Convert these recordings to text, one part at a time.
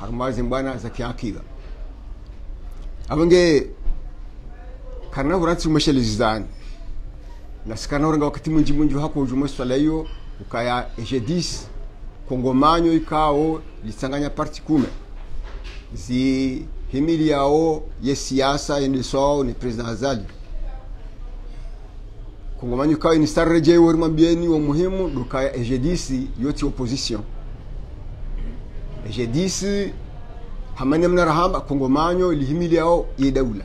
harma zimbwana za kiakida abange karna huranti umeshelizani na sikana urenga wakati mwinji hako ujumwe swala hiyo ukaya ejedis kongomanyo ikao lisanganya parti kume. Zi himili yao ye siasa yendesoao ni president azali. Kongomanyo ikao ni starreje wori mabieni wa muhimu dukaya ejedisi yoti opposition ejedisi hamane mnara hamba kongomanyo lihimili yao ye daula.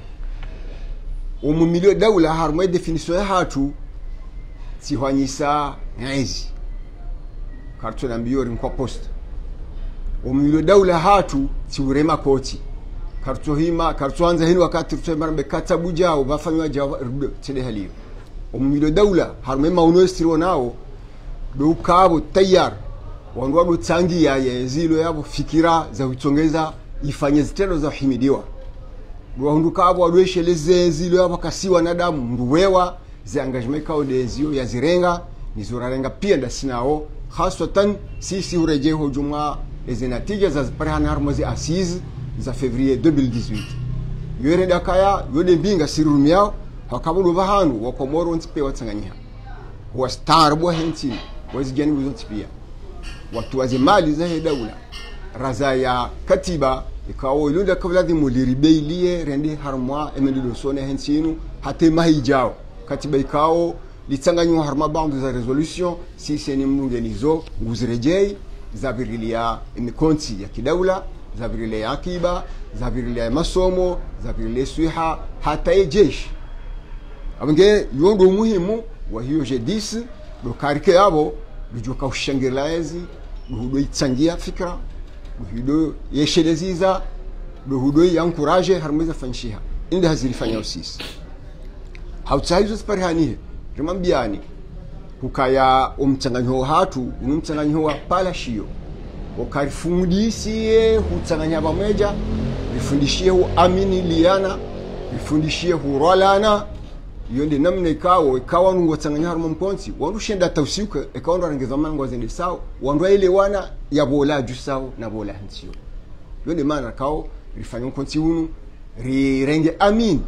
Umumilio daula harumwe definition ya hatu sihwanyisa ngaizi. Kartu na mbiyori nkwa posta. Umilio daula hatu siurema koti. Kartu hima kartu anza hini wakati rutwe marambe katabu jao bafanywa jao rudo tede halio. Umilio daula harumwe mauno stiro nao do kabo tayar wandu tangi ya yezilo yavu fikira za kuchongeza ifanye zitendo za himidiwa wahunduka abo wadwesheleze zilo yabo kasi wanadamu mruwewa ze engagement kao yo ya zirenga nizurarenga pia ndasinao haswatan sisi ureje hujuma eze natija za ziparehana harmozi asiz za fevrier 2018 yore dakaya yode mbinga sirumi yao hakabudu bahanu wakomoro ntipe watsanganyiha wastarbo henti wazijani wuzo pia za hii daula. Raza ya katiba ikawo ilunda kavladi muliribeilie rende harmwa emendido sone hensinu hate mahijao katiba ikawo litsanganywa harma bandu za resolution seni mungu nizo nguzirejei zavirilia mikonti ya kidaula zavirilia ya akiba zavirilia ya masomo zavirilia swiha hata ye jeshi. Abange yondo muhimu wa hiyo jedisi do karike yabo lujoka ushangirila ezi luhudo itsangia fikra guhudo yesheleziza guhudo yankuraje harumeza fanshiha. Inde hazilifanya usisi. Hautsaizo siparihanihe rimambiani kukaya umtsanganyo hatu unumtsanganyo wa palashio ukarifundishie hutsanganya pamoja rifundishie hu amini liana rifundishie hurwalana iyo ndi namna ikawo ikawa nungo tsanganya harmon mponsi. Wandu shenda tausiuka ikawa ndo arengeza mango zende sao wandu ile wana ya bola ju sao na bola hansio yonde mana kawo rifanya mponsi unu rirenge amin.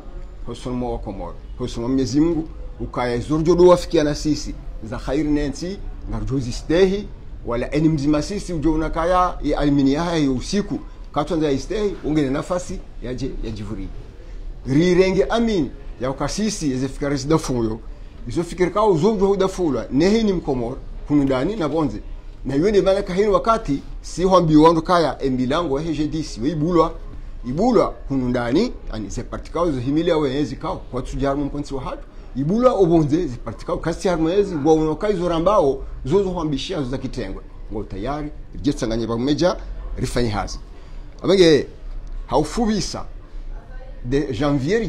Hosomo mo komoro hosomo Mwenyezi Mungu ukaya zorjo do wafikia na sisi. Za khairi nensi ngarjozi stehi wala eni mzima sisi ujo kaya ya alimini haya ya usiku. Katwanza istehi ungene nafasi yaje yajivuri rirenge amin ya ukasisi yeze fikari sida fuyo iso fikiri kao zorjo huda fulwa nehi ni mkomoro kunudani na bonze. Na yone maana kahini wakati si hwambi wandu kaya emilango heje disi we ibulwa. Ibulwa kunundani ani se partikao zo himilia ezi kao kwa tujarmu mponsi wa hatu. Ibulwa obonze zipartikao kasi harmezi wa unokai zorambao zozo hwambishia zo za kitengwe. Ngo tayari ryetsanganye bameja rifanyi hazi. Abage haufubisa de janvier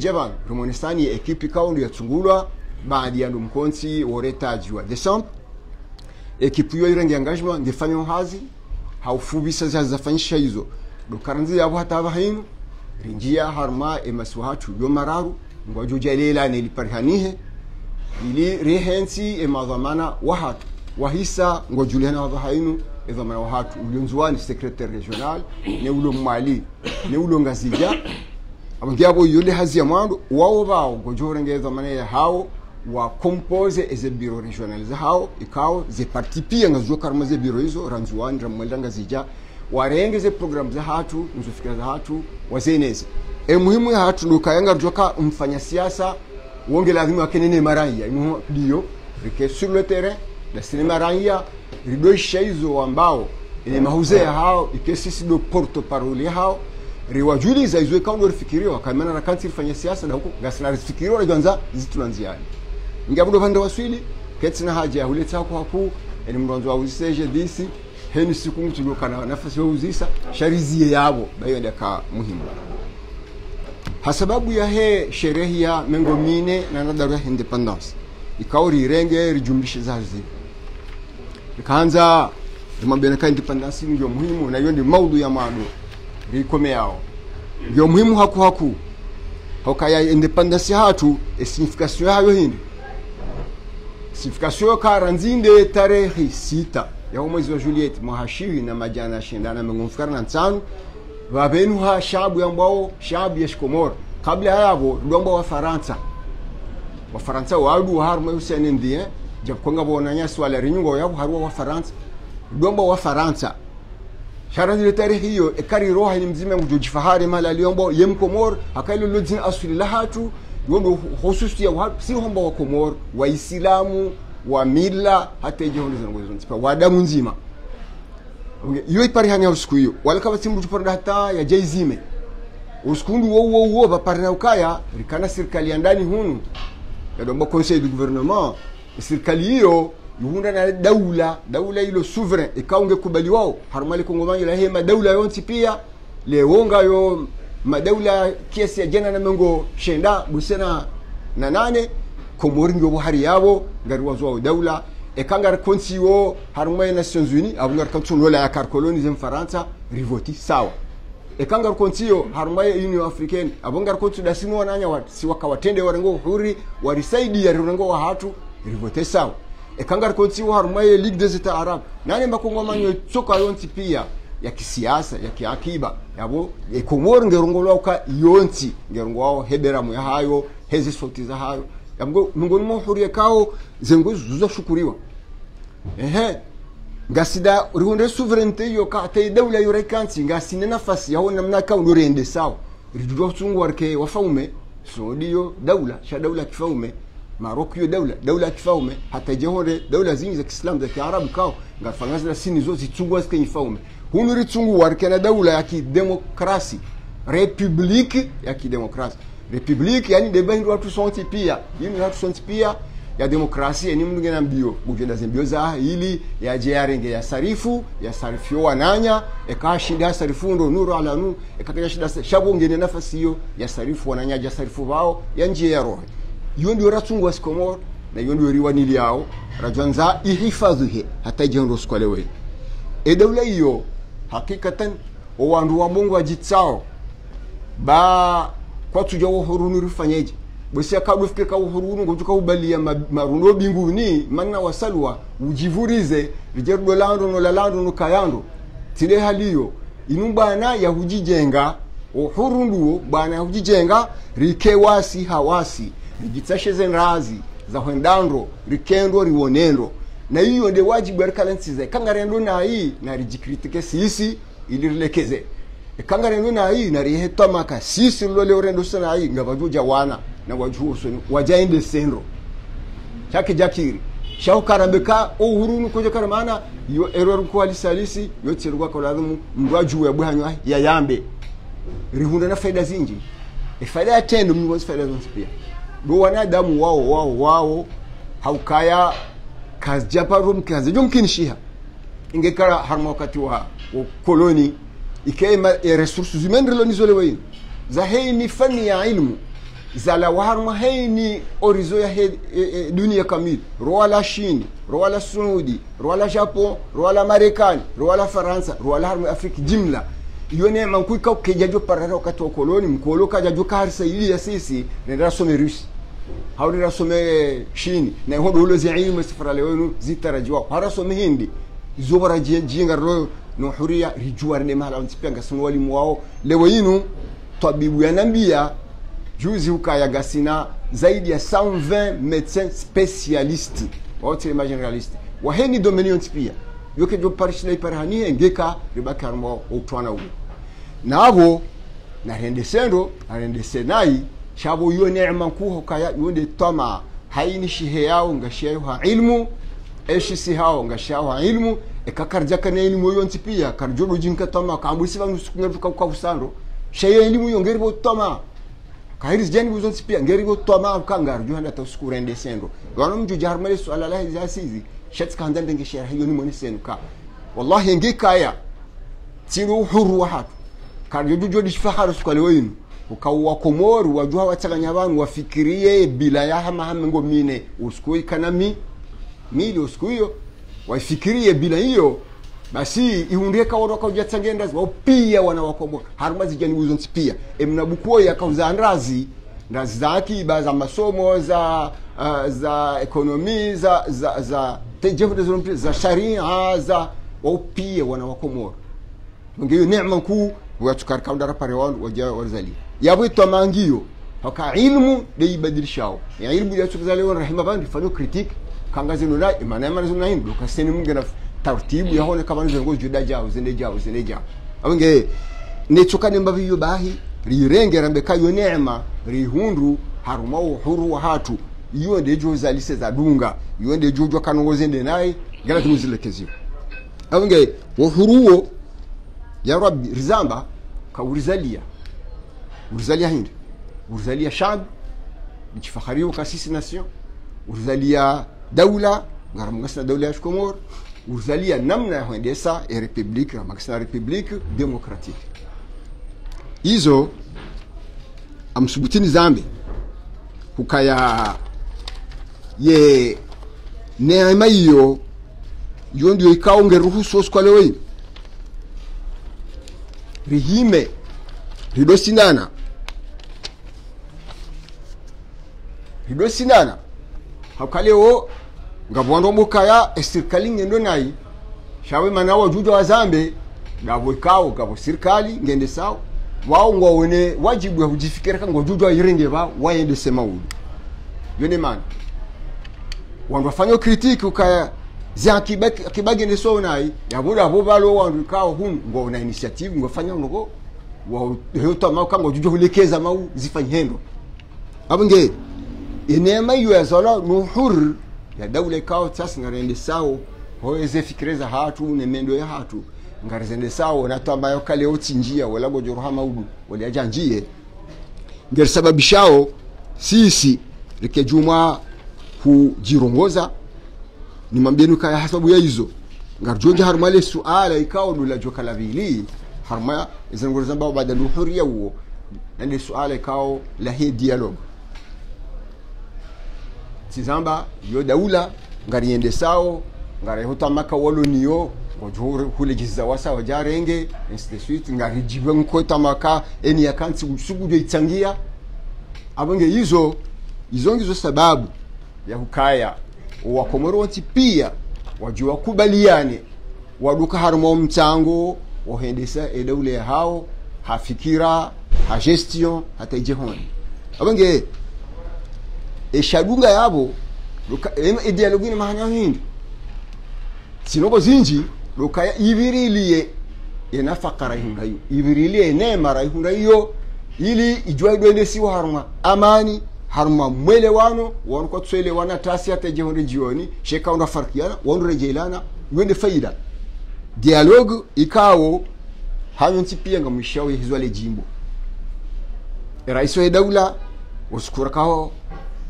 rumonestani ekipi kaundo yatsungulwa baadi ya mkonsi woretaji wa december ekipu yo irangi engagement ngefanya hazi haufubisa za zafanyisha hizo dokaranzi yabo hataba hino rinjia harma emasuhatu yo mararu ngwajuja lela niliparihanihe ili rehensi emadhamana wahatu wahisa ngwajulihana waba hainu edhamana wahatu ulionzuani secretary regional ne ulo mwali ne ulo ngazija abangiabo yule hazia mwandu wao bao gojore ngeza ya hao wa compose eze biro regional za hao ikao ze parti pia ngazjo karma ze biro hizo mwelanga zija warenge ze program za hatu nzofikira za hatu wazeneze e muhimu ya hatu lukayanga joka mfanya siasa wonge lazima wakenene maraya imu dio rike sur le terrain la sinema raya ridoisha shaizo ambao ile mahuzea hao ikesisi do porto parole hao riwajuliza izwe kaundi rifikirio wakamana na kansi rifanya siasa na huko. Gasina rifikirio rajanza zitunanziani ngabudo pande waswili ketsina haja huleta hako hapo eni mronzo wa uziseje disi heni siku mtu lokana nafasi uzisa sharizie yabo bayo ndaka muhimu. Hasababu ya he sherehe ya mengo mine na nadaru ya independence ikawa rirenge rijumlishe zazi. Ikaanza rimwambia ka independence ndio muhimu na hiyo ndio maudu ya mado rikome yao. Ndio muhimu haku haku. Hokaya independence hatu signification yayo hindi. Signification karanzinde tarehe sita ya mwezi wa Juliet mahashiri na majana shindana mengumfikana na nsanu. Vavenuha shabu yambao shabu ya shikomoro kabla yavo faransa. Wafaransa wafaransa wadu haruma usene ndie jakonga bonanya swala rinyungo yabo harwa wafaransa lwamba wafaransa shara zile tarehe hiyo ekari roha ni mzima ngujo jifahari mala aliombo yem komor akailo lojin asuli lahatu yondo hususi ya watu si homba wa komor waislamu wa mila hata ije hondo zangu zonzipa wadamu nzima. Iyo ipari hanya usiku hiyo. Wala kama simbu tuparda hata ya jaizime usikundu wo wo wo ba na ukaya rikana serikali ya ndani hunu ya domba conseil du gouvernement serikali hiyo yuhunda na daula daula ilo souverain ikaunge kubali wao. Harumali kongomanyo la hema daula yonti pia lewonga yo madaula kiasi ya jana na mengo shenda busena na nane komori ndio buhari yabo ngari wazo daula. Ekangar konsi wo harumai nations unis abungar kantun lola ya colonism faransa rivoti sawa. Ekangar konsiyo harumai union africaine abungar konsi da sinu wananya wa, si wakawatende warengo huri warisaidi ya rengo wa hatu rivote sawa ekangar konsi war maye ligue des etats arabes. Nane ngoma nyo tsoka yonti pia? Ya kisiasa ya kiakiba. Yabo ekomori ngerongo lwauka yonti. Ngerongo wao heberamu ya hayo hezi soti za hayo. Yabwo mungu mu huria kao zengo zuzo shukuriwa ehe ngasida rihunde souverainete yo ka te dawla yo rekansi ngasine nafasi yaho namna ka ndorende sawa rijudwa tsungu warke wafaume saudi yo dawla sha dawla kifaume Maroko yo dawla dawla kifaume hata jehore dawla zingi za Kiislamu za Kiarabu kao ngafangaza sini zo zitsungwa zike nyifaume hunu ritsungu warke na dawla ya kidemokrasi republiki ya kidemokrasi. Republiki yani de bahindu watu sonti pia yini watu sonti pia ya demokrasia ni mndu ngena mbio bugenda zembio za ili ya jearenge ya sarifu ya sarifio wananya eka shida sarifu ndo nuru ala nu eka shida shabo ngene nafasi hiyo ya sarifu wananya ya sarifu wao ya njia ya roho hiyo ndio ratungu wa sikomor na hiyo ndio riwani yao rajanza ihifadhihe hata jendo skwalewe edaula hiyo hakikatan owandu wa bongo ajitsao ba kwa tuja rifanyeje? Basi akadufike ka uhuru ngo tuka ubalia marundo binguni manna wasalwa ujivurize rijerdo lando no lalando no kayando tile haliyo inu na ya hujijenga uhuru nduo bana ya hujijenga rike wasi hawasi rijitsashe zenrazi za hwendandro rikendo riwonendo. Na hiyo ndio wajibu ya kalansize kangarendo na hii na rijikritike sisi ili rilekeze. Kangarendo na hii na rihetwa maka sisi lole orendo sana hii ngavajuja wana na wajuhuso wajaende sendro chake jakiri shau karambeka o hurunu koje karamana yo error ko alisalisi yo tserwa ko lazumu mraju ya bwanyo ya yambe. Rihunda na faida zinji e faida ya tendo mni faida zonse pia wanadamu wao wao wao. Haukaya kazjaparum kazi jumkin shiha ingekara harma wakati wa, wa koloni ikaima e resources humaines relonizole wayin za hei ni fani ya ilmu. Zala waharma hei ni orizo ya he, e, e, dunia kamili. Roa la Chine roa la Saudi roa la Japon roa la Marekani roa la Faransa roa la harma afriki jimla iyo ne man kuika kejajo parara wakati wa koloni mkolo kajajo karsa ili ya sisi nendera some Rusi. Hawri some Chine na hodo ulo zi ilmu sifara lewenu hara some Hindi zobara jinga ro no huria rijuar ne mahala ntipanga sunu walimu wao. Lewo inu ya nambia juzi ukaya gasina zaidi ya 120 médecins spécialistes. Wote ma generaliste waheni domeni yonti pia yoke jo parishila iparahani engeka riba karmo utwana ubu nabo na rende sendo arende senai shabo yo neema kuho kaya yonde tama. Haini shihe yao ngashiyo ha ilmu eshi si hao ngashiyo ha ilmu ekakarja kana ilmu yonti pia karjodo jinka tama kambusi bangu sukunga kwa usando. Sheyo ilmu yongeri bo tama. Kahiri jani buzon pia ngeri go to ma kangar ju handa tawsku rende sendo. Wana mju jar male su ala lahi zasizi shat kan dan dange shara hiyo ni mwene senu ka. Wallahi ngi kaya tiru huru wa hatu. Kar ju ju di fahar su kale wayinu ukawa komoru wajua wataganya abantu wafikirie bila ya hama hama ngo mine. Usiku kana mi. Mili usiku hiyo waifikirie bila hiyo basi ihundie kawono kaujatangenda wao pia wanawakomboa haruma zijani buzonsi pia emnabukuo yakauza ndazi. Ndazi za akiba za masomo za uh, za ekonomi za za za tejefu za sharia za wao pia wanawakomboa ngeyo neema kuu watukar kaundara pare wandu waja warzali yabo itwa haka ilmu de ibadilishao ya ilmu ya tukazali wana rahima bandi fano critique. Kangazi nuna imana imana zuna hindu kaseni mungu tartibu ya hone kama nzengo juda jao zende jao zende jao. Abange ne tukane mbavi yo bahi rirenge rambe neema rihundu haruma uhuru wa hatu iyo nde jo zalise za dunga iyo nde jojo kanongo zende naye gala awenge uhuruwo ya rabbi rizamba ka urizalia. Hindi? Urizalia shab nichifakhariwa kasisi nation urizalia daula ngaramugasina daula ya shkomor. Urizalia namna ya kuendesa ya republique ramagasina republique democratique. Hizo amsubutini zambi hukaya ye neema hiyo iyo ndio ikawa ungeruhusu oskwale weini rihime ridosinana. Ridosinana. Hakalewo ngabwando bukaya esirikali ngendo nayi shawe mana wajuja wa zambe gabo ikawo gabo sirikali ngende sawo wao ngwawone wajibu ya kujifikira kango juja wa yirenge ba waende sema yone man wandu wafanya kritiki ukaya zia kibaki kibagi ne so nai ya buda bo balo wandu kawo hun ngo na initiative ngo fanya ngo wa hota ma kango jujo hulekeza mau zifanye hendo. Abunge inema hiyo ya zola nuhur ya daule kao sasa ngarende sawo hoeze fikireza hatu ne mendo ya hatu. Ngarizende sawo na tamba yo kale otsinjia wala go joro hamaudu wala janjie ngeri sisi sisi rikejuma kujirongoza. Ni mambenu kaya hasabu ya hizo. Ngarjonja harma le suala ikao dula joka la vili. Harma izangoro zamba baada ya uhuru huo. Nende suala ikao la he dialogue. Tizamba yo daula ngariende sao ngari hota maka wolo niyo ngojore kule jiza wasa wajarenge ainsi de suite ngari jibeng nkota maka eni yakansi usugu jo itsangia. Abange hizo izongizo sababu ya hukaya wakomoro wonti pia wajua kubaliane. Waduka harumo mtango wahendesa edaule yahao hafikira ha gestion hata ijehoni abange eshadunga yabo luka ni mahanya hindi sinoko zinji luka ibirilie enafaka raihundayo ibirilie enema raihundayo ili ijwa idwende siwa haruma. Amani harma mwelewano wonko tsele wana tasi te jehonde jioni sheka wonde farkiana wanu rejelana wende faida. Dialogue ikawo hanyo nti pia nga mwishawi hizwale jimbo. Rais wa daula uskura kaho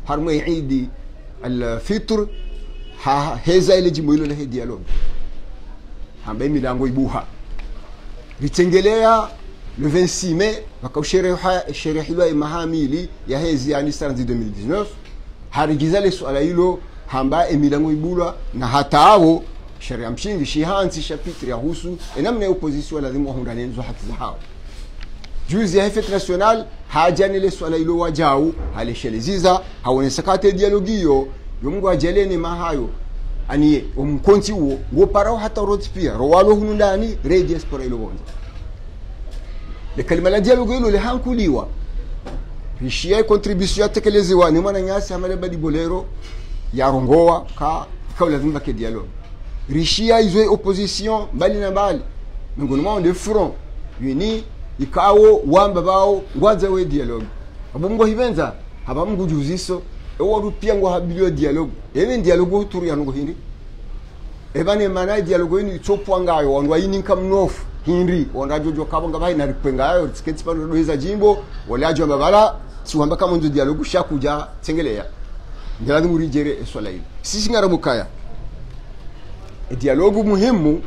harma idi alfitr ha heza ile jimbo hilo la dialogue ambaye milango ibuha. Vitengelea le 26 mai wakausherehiliwa mahamili ya hezi yani sanzi 2019 harigizale swala hilo hamba emilango ibulwa na hata avo sheria mshingi shihansi shapitri yahusu enamna ya opposition lazima wahundanenzo haki za hao juzi ya hefet national hajanile swala hilo wajau halesheleziza haonesakate dialogiyo yomungu ajalene mahayo aniye omkonti uwo ngoparao hata rotipia rowalo hunu ndani re diaspora ilo bonza le kalima la dialogue hilo lihankuliwa rishia contribution yatekelezewa ni mwana nyasi amale badi bolero yarongowa ka kaula lazima ke dialogue. Rishia izwe opposition mbali na mbali. Miongoni mwao de front. Uni ikawo wamba bao ngwaza we dialogue. Abungo hivenza habamngu juziso. Ewodu rupia ngo habilio dialogue. Ewe dialogue turu yango hindi ebane mana dialogue ni chopwa ngayo wanwa yini kamnofu hinri wanda jo kabo ngabai na rikwenga ayo tiketi pano doiza jimbo walajo mabala siwamba kama nzo dialogu shakuja tengelea muri jere eswala hili. Sisi ngara mukaya. E dialogu muhimu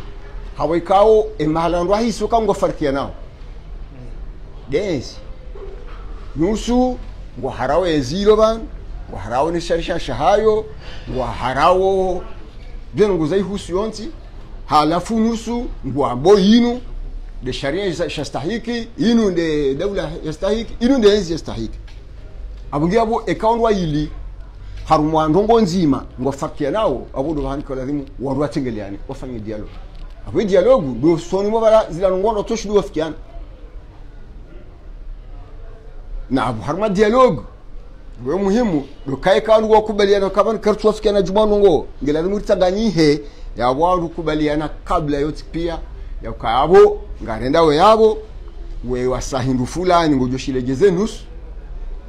hawaikao e mahalandu hiso kango farkia nao. Densi nusu ngo harawe ezilo sharisha shahayo ngo harawo beno ngo zaihusu yonti halafu nusu ngwambo yinu de sharia shastahiki inu nde daula yastahiki inu nde enzi yastahiki abungi abo ekaundwa ili harumwa ndongo nzima ngwafakia nao abudo hani kwa lazimu warwa tengeliane wafanye dialogue abo dialogue do soni mo bala zila ngondo toshu do wafikiana na abu harma dialogue we muhimu do kai kan go kubaliana kaban kartu wafikiana jumano ngo ngela murtanganyihe ya wandu kubaliana kabla yote pia ya kaabo ngarenda we yabo we wasahindu fulani ngojo shilegeze nusu.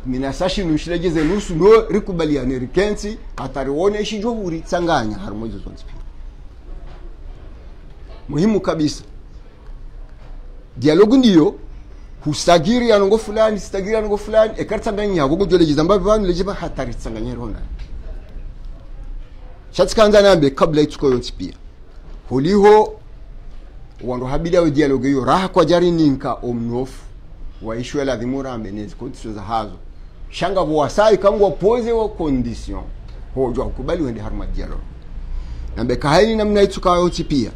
Mina sashi nushilegeze nusu no rikubaliane rikensi atarione ishijo huri tsanganya harimo izo muhimu kabisa. Dialogu ndiyo husagiri yanongo fulani sitagiri yanongo fulani ekaritsanganya gogo jolegeza mbavi vanhu lejeva hatari tsanganya rona shatsikanza nambe kabla itsuko yonsi pia. Holiho wando habida we dialogue yo raha kwa jari ninka omnofu. Waishwe la dhimurambe nezi za hazo. Shanga wasai kangwa wapoze wa condition. Hojo kubali wende harma dialogue. Nambe kahaini namna itsuka yonsi pia.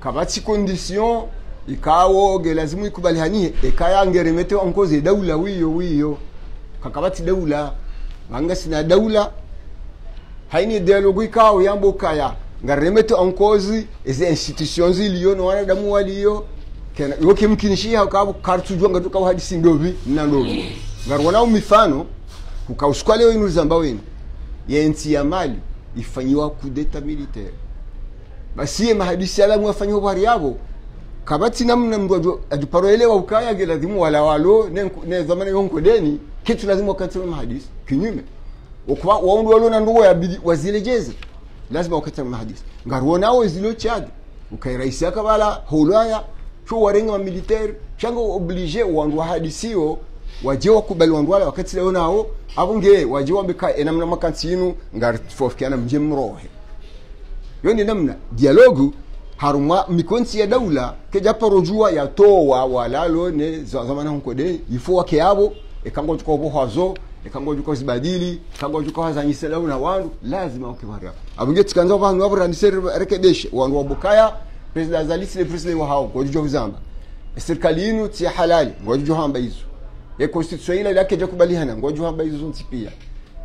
Kabati condition ikawo ge lazimu ikubalihanie ekayangeremete onkoze daula wiyo wiyo. Kakabati daula vanga sina daula haini dialogue ikawo yambo kaya ngaremete encose eze institutions iliyo no wana damu waliyo kena yo kimkinishia kabu kartujwa ngatu kawo hadisi ndovi na ndobi. Ngarwana mifano yo inu zamba wenu yenti ya mali ifanyiwa kudeta militaire basi mahadisi alamu yafanyiwa bari yabo. Kabati namna mndu wa ukaya ge lazimu wala walo ne, ne zamani yonko deni kitu lazima wakati mahadisi. Kinyume. Ukuwa waundu walo na ndugu ya bidi wazilejeze lazima wakati mahadisi ngaruona ao zilo chad. Ukairaisi akabala holaya sho warenga wa militaire chango oblige wandu hadisio waje wakubali wandu wala wakati leo nao abunge waje wambika enamna makansinu ngar fofikiana mje mrohe. Yoni namna dialogu haruma mikonsi ya daula keja parojua ya towa walalo ne zamana hunkode ifo wake yabo ekango tuko bo hazo ekango tuko zibadili ekango tuko hazanyise daula wandu lazima ukivara abunge tikanza vanhu wabo ranisere rekedeshe wandu wabukaya president zalisi le president wa hao ngojo uzamba. Serikali yinu tia halali ngojo hamba hizo ye constitution ile yake je kubalihana ngojo hamba hizo ntipia pia.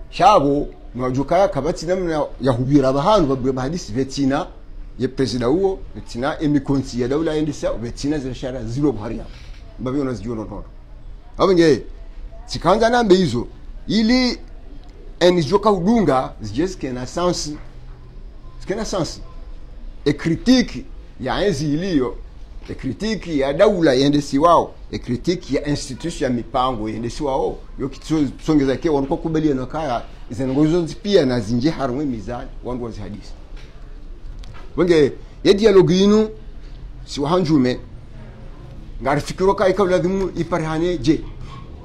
Shabo nwajukaya kabati namna ya hubira bahanu babwe bahadisi vetina ye president huo vetina emikonsi ya daula endisa vetina zirashara zilo buharia mbavi unazijua nototo. Abenge tikanza nambe hizo ili enizoka udunga zije zijesikena sansi. Zikena sansi. E critique ya enzi iliyo e critique ya daula yendesi wao e critique ya institution ya mipango yendesi wao yo kisongeza ke wanko kubeliana kaya izengozo pia na zinje harumwe mizani wandu wazi hadisi wenge ye dialogue yinu si wahanjume ngari fikiro kai ka lazimu iparhane je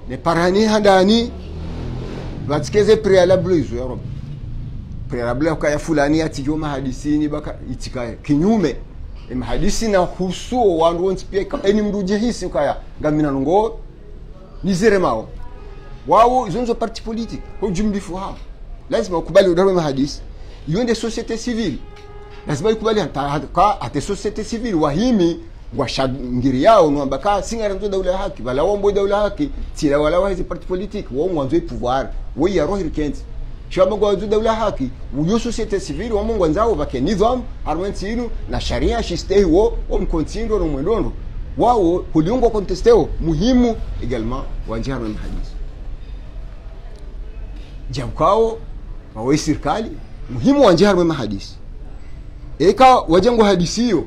ne parhane handani vatsikeze prealable izo ya rob. Prealable ka ya fulani ati mahadisi mahadisini baka itikaye kinyume mahadisi na husuo wandu wonsi pia kama eni mruje hisi kaya ngamina ngo nizere mao. Wao zonzo parti politique ho jumlifu ha lazima ukubali udarwe mahadisi. Yonde societe civile. Lazima ikubali ka ate societe wahimi washangiri yao nwambaka singara nzo daula haki bala wombo daula haki tira wala wahizi parti politique wo mwanzo pouvoir wo ya rohir kent shaba go zu daula haki uyo societe civile wo mungu nzao bake nizam harmenti inu na sharia shistei wo wo mkontindo no mwendondo wao kuliungwa kontesteo muhimu également wanjihar na hadisi jamkao wawe serikali muhimu wanjihar na hadisi eka wajengo hadisi hiyo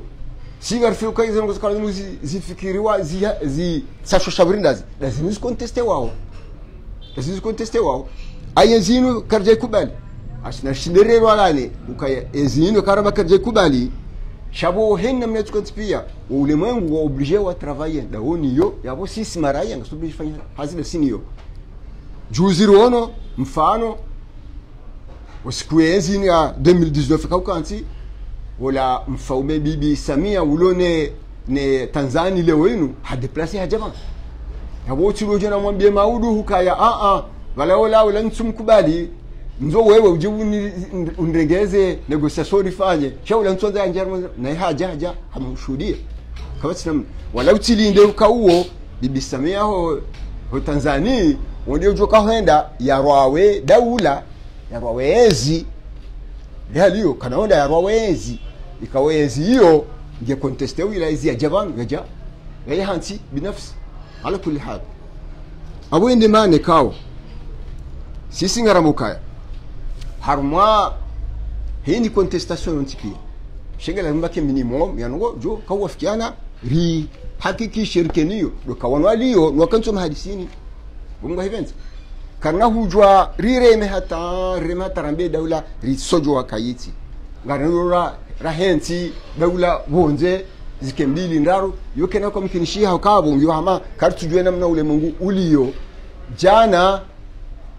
kai zan gusa kalamu zifikiriwa zi zi. Sasho shabrindazi lazima zikonteste wao. Lazima zikonteste wao ayenzinu karje kubali ashina shindere walane ukaya ezinu karama karje kubali shabo henna mna tukontipia ulimwengu wa oblige wa travailler da woniyo yabo sisi maraya ngasubiri fanya hazina siniyo juzi rono mfano usiku enzini ya 2019 kaukanti wala mfaume bibi Samia ulone ne tanzani leo wenu hadeplase hajama yabo chiro jana mwambie maudu hukaya a a wala wala wala ntumkubali nzo wewe ujibu undegeze negotiation ifanye. Shaula ntsonza njaro na haja haja hamshuhudie kabisa wala utilinde ukauo. Bibi Samia ho ho tanzani ndio jo ya rwawe daula ya rwawezi haliyo kanaonda ya rwawezi yezi hiyo nge conteste wila yezi ya jaban gaja ya hansi binafsi. Ala kulli hal. Abu indi mane kawo sisi ngaramukaya. Harma hindi contestation yonti pia shengela mbake minimum yango jo kawafikiana ri hakiki shirkeniyo do kawanwa liyo nwakanto mahadisini. Bunga hivenza karna hujwa rireme hata rireme hata rambe daula risojwa kayiti ngaranura rahenti daula bonze zikemdili ndaru yoke na kwa mkinishi hakabu yo hama kartujwe namna ule mungu uliyo jana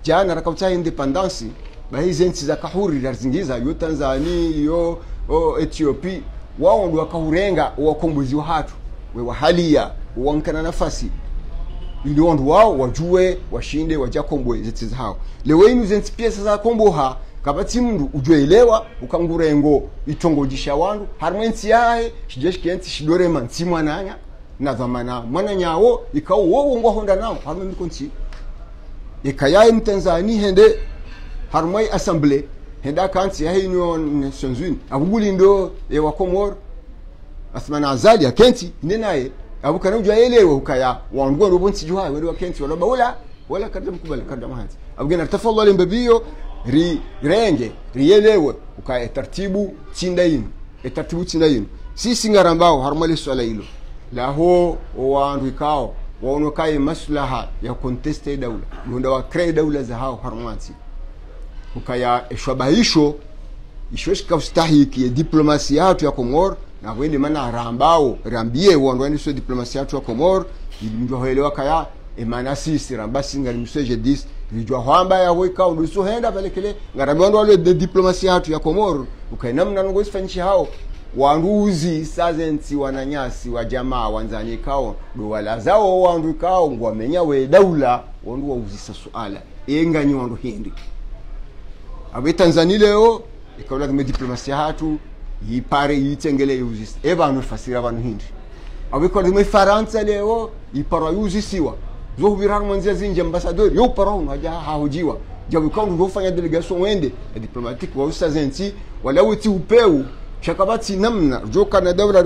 jana rakauta independence bahizi nchi za kahuri razingiza yo Tanzania yo o Ethiopia wao ndio wakahurenga wakombozi wa hatu we wahalia wankana nafasi. Wandu wao wajue washinde wajakombwe zeti zao. Leo inu zensi pia sasa komboha kabati mndu ujoelewa ukangurengo itongojisha wandu harimo yae yahe shijeshikenti shidore manti mwananya. Na dhamana mwana nyawo ikawo wo wongo honda nao harimo mikonti ikayaye mtanzani hende harimo assemble hende unies abuguli ndo e wakomor asmana azali akenti nenaye abukana ujoelewa ukaya wandu bonsi bonti juha wendo wakenti wala baula wala kadam kubal kadam hanzi abugena tafadhali mbabiyo ri renge rielewe uka etartibu chinda inu. Etartibu chinda yinu sisi ngarambao harmali swala hilo. Laho wandu ikao waono kaye maslaha ya konteste daula. Yonda wa krei daula za hao harmati ukaya eshwabahisho ishweshika ustahiki ya diplomasi yatu ya komor na wende mana rambao rambie so diplomasi yatu ya komor ilimjwa hoelewa kaya emana sisi ramba singa limseje dis lijwa hwamba ya hoika undu so henda balekele ngarambi wandu wale de diplomasi yatu ya komoro ukainamna ngo isfanyishi hao wanduzi sazensi wananyasi wa jamaa wanzani kao. Dowala zao wandu kao. Ngwamenya we daula wandu wauzisa suala enganyi wandu hindi. Abe Tanzania leo ikaula kime diplomasia hatu yipare yitengele yuzisa evanu fasira vanu hindi. Abe kwa kime Faransa leo ipara yuzisiwa zo virar mwanzia zinje ambassador yo para haja hahojiwa jabu kwa ndo delegation wende ya diplomatique wa usazenti wala upeu shakabati namna joka na dawla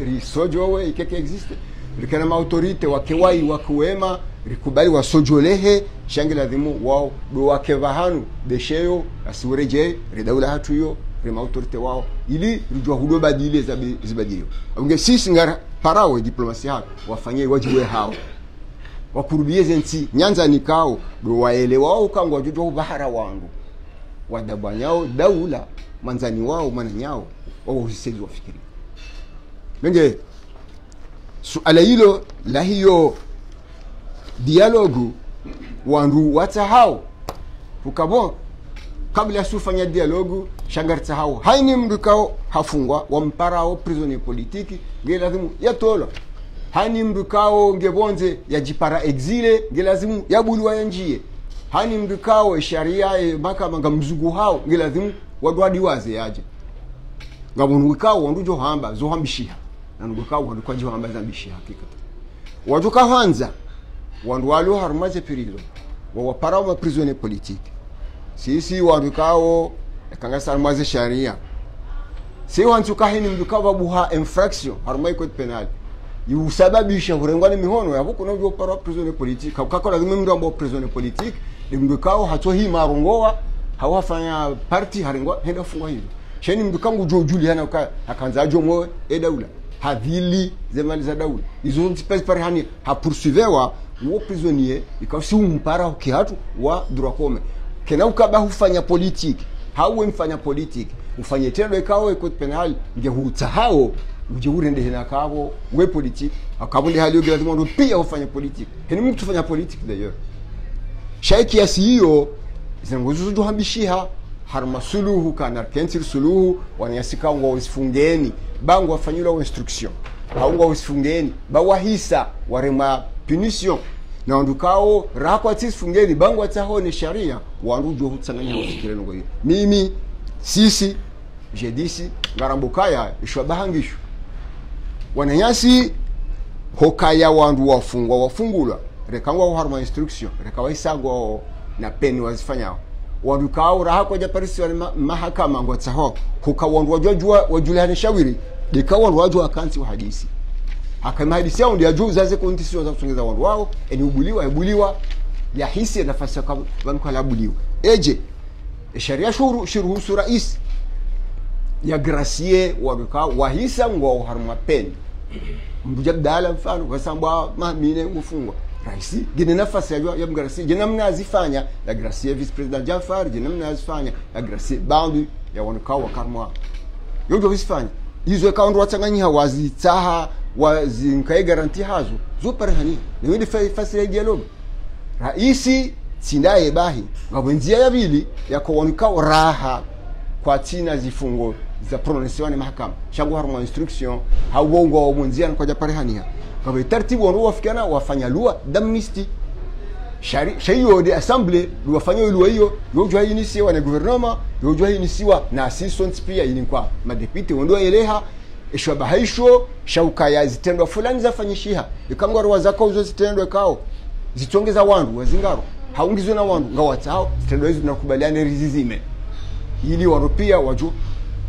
risojowe ikeke existe. Rikana maautorite wakewai wakuwema rikubali wasojolehe shangi lazimu wao do vahanu desheyo asiureje ridaula hatu hiyo rima autorite wao. Ili rijwa hudo badile zibadilio unge sisi ngara parawe diplomasi hao wafanyie wajibu hao wakurubie nsi nyanza nikao do waelewa wao kango wajojo bahara wangu. Wadabanyao daula manzani wao mananyao wao usisezi wafikiri. Menge suala hilo la hiyo dialogu wandu wata hao ukabo kabla sufanya dialogu shangarta hao haini mndu kao hafungwa wamparao prisonier politiki nge lazimu yatolwa hani mndu kao ngebonze yajipara exile ngelazimu yabulwa yanjie hani mndu kao sharia e makama nga mzugu hao nge lazimu wadwadi waze yaje. Ngabonu kao wandu jo hamba zo hambishiha nanugo kao wandu kwa jo hamba zambishiha hakika watu kahanza wandu walio harumaze perilo wawapara wa prisonnier politique sisi wandu kawo kanga sarumaze sharia. Si wantu kahini mdu kava buha infraction harumai code penal yusababisha kurengwa ni mihono yabo kuna byo para prisoner politique kakora lazima mndo ambao prisoner politique mdu kao hato hii marongoa hawafanya party harengwa henda fungwa hivyo sheni mdu kangu jo juliana ka akanza jo mwe e daula. Hadhili zemali za daula. Izo ntipes pare hani ha poursuivewa wo prisonnier ikasi umpara kihatu wa droit commun kena ukaba hufanya politique. Hawe mfanya politique. Ufanye tendo ikawe code penal ngehutsa hutahao uje urende na kabo we politique. Akabundi hali yogira zimuntu pia ufanye politique. Heni mtu fanya politique d'ailleurs shaiki ya hiyo zinangozo zudu hambishiha. Harma suluhu kana kentir suluhu wanayasika ngo usifungeni. Bango wafanyula instruction. Haunga usifungeni. Bawahisa warema punition. Na ndukao rako atisifungeni bango atahone sharia wandu jo hutsanganya usikire ngo hiyo mimi sisi jedisi ngarambukaya ishwabahangisho wananyasi hokaya wandu wafungwa wafungulwa rekangwa harma instruction rekawaisagwa na peni wazifanyao wandu kaura raha kwa japarisi wa mahakama ngwatsaho huka wandu wajua wajulihane shawiri. Dika wandu wajua kansi wa hadisi. Akamahadisi yao ndio juu zaze kondisio za kusongeza wandu wao. Eni ubuliwa ebuliwa. Ya hisi nafasi ya kwa buliwa eje sharia shuru shuruhusu rais ya gracie waduka wahisa ngwa harma pen mbuja dala mfano kasambwa mamine ngufungwa raisi gine nafasi ya ya mgracie gine mnazifanya azifanya ya gracie vice president Jafar gine mnazifanya azifanya ya gracie bandu ya wanuka wa karma. Yojo visifanya. Izwe kaundu watanganyia wazitaha wazinkae garanti hazo. Zo parhani ni windi fasile dialogue raisi tindaye bahi. Ngabwenzia ya bili yakowanuka raha kwa tina zifungo za ni mahakama. Shangu haruma instruction hawongo wa mwenzia kwa japarehania kwa taratibu wanu wafikana wafanya lua damnisti. Shari shaiyo de assembly luwafanya lua hiyo yojwa inisiwa na gouvernement yojwa inisiwa na assistance pia ili kwa madepite wondoa eleha ishwa bahaisho shauka ya zitendo fulani zafanyishiha ikangwa ruwa zako uzo zitendo kao zitongeza wandu wazingaro. Haungizwe na wandu ngawatao zitendo hizo tunakubaliana rizizime. Ili waropia pia waju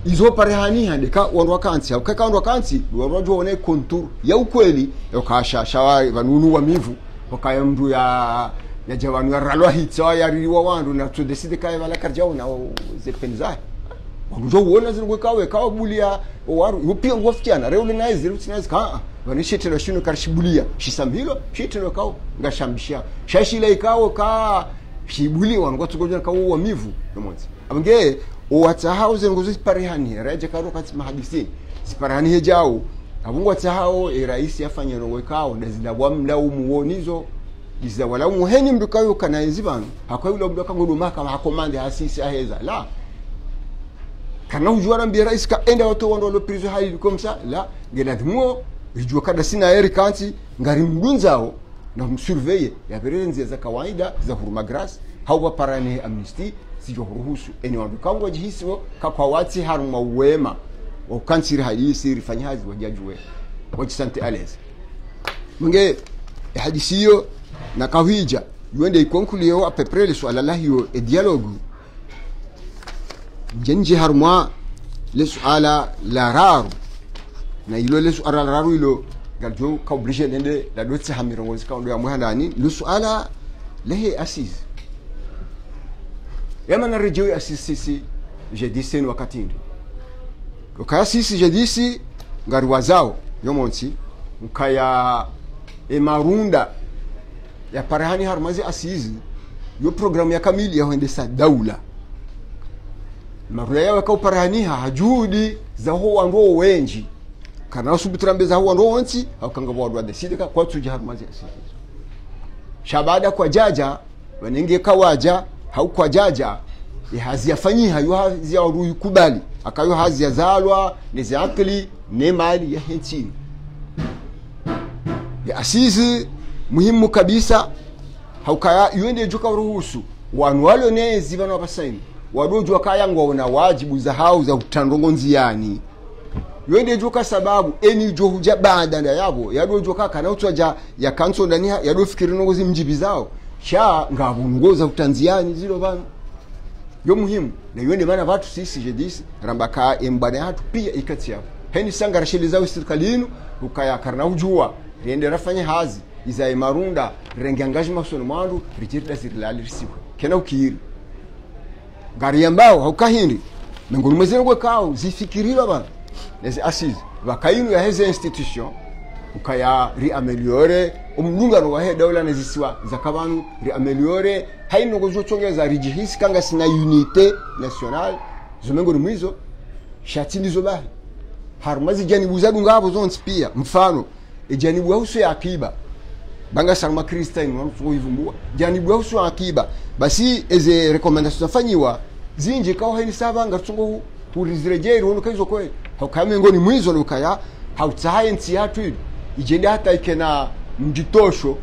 izo parehani hande ka wandu wakansi au kaka wandu wakansi wandu wajua one kontur. Ya ukweli ya kasha shawari vanunu wa mivu. Wakaya mndu ya ya jawanu ya ralwa hitsa ya riwa wandu. Na to decide kaya wala karjao na zepenza wandu jo uona zingwe kawe kawa bulia waru. Yupia ngofikiana reule na izi ruti na ka wani shitelo shino karshibulia shisamhilo shitelo kao ngashambisha shashila ikao ka shibuli wangu tugoja ka wa mivu. Nomonzi abange uwatsahau zengo siparihani Raja karo kati mahadisi ziparihani hejao abungu watsahau e afanya afanye nongwe kao. Ndazila wamlau muonizo. Iza wala muheni mdu kayo kana ezibano hakwa yule mdu kango maka hakomande hasisi aheza. La. Kana ujua mbia rais ka enda watu wando walo prizo hali komsa la. Geladhmuo ijua kada sina eri kanti ngari mdunzao na msurveye. Ya berenzi za kawaida za huruma gras hauwa parane amnesty sijo ruhusu kwa wandu kangu wajihisiwo kakwa wati haruma wema wakansiri hadisi rifanyazi wajajuwe wajisante alezi munge hadisi hiyo na kawija yuende ikonkulio a peu près le swala la hiyo e dialogue jenje haruma le suala la raru. Na ilo le suala la raru ilo galjo ka obligé lende la dotsi hamirongo zikaondo ya mwahandani le suala lehe assise yama na rejeo ya sisi sisi jedisi ni wakatindi ukaya sisi jedisi ngari wazao yomonsi nkaya emarunda ya parahani harumazi asizi yo programu ya kamili ya huendesa daula. Marunda yawe ka uparahaniha hajudi za ho wandu wenji. Kana subitira zaho ho wandu wonsi akanga bo wadwa deside ka kwa tuja harumazi asizi. Shabada kwa jaja wanenge kawaja hau kwa jaja haziyafanyiha yo hazia ruyu kubali akayo haziyazalwa nezi akili ne mali ya hentini ya asizi muhimu kabisa haukaya juka ruhusu wanu walo nezi vano wapasaini wadojo kaya ngwaona wajibu za hau za utandongo nziani. Yuende juka sababu eni ujo huja baada nda yavo yadojo wakaka na utwaja ya kanso ndani ya fikiri nongozi mjibi zao sha ngabungoza kutanziani zilo bana. Yo muhimu na yone maana watu sisi jedisi rambaka embana hatu pia ikati yao heni sanga rashili zao serikalinu ukaya karna ujua riende rafanye hazi iza marunda renge angaji masono mwandu richirida zirilali risiwe kena ukiri gari yambao haukahindi. Mengoni mwezene kwe kao zifikirira bana. Nezi asizi wakainu ya heze institution ukaya riameliore. Omulungano wahe dawla nezisiwa zakabanu riameliore. Haino kuzochongeza rijihisi kanga sina unité nationale zomengoni mwizo shatindi bahi harumazi janibu buzagu ngabo zonsi pia mfano. Ejanibu hauso ya akiba. Banga sarma kristain wanafuko ivumbua janibu hauso ya akiba. Basi eze recommendation zafanyiwa zinji kawa haini saba ngatsungo turizirejeri wono kaizo kwe. Haukamengo ni mwizo lukaya hautsayensi yatu ili ijende hata ikena mjitosho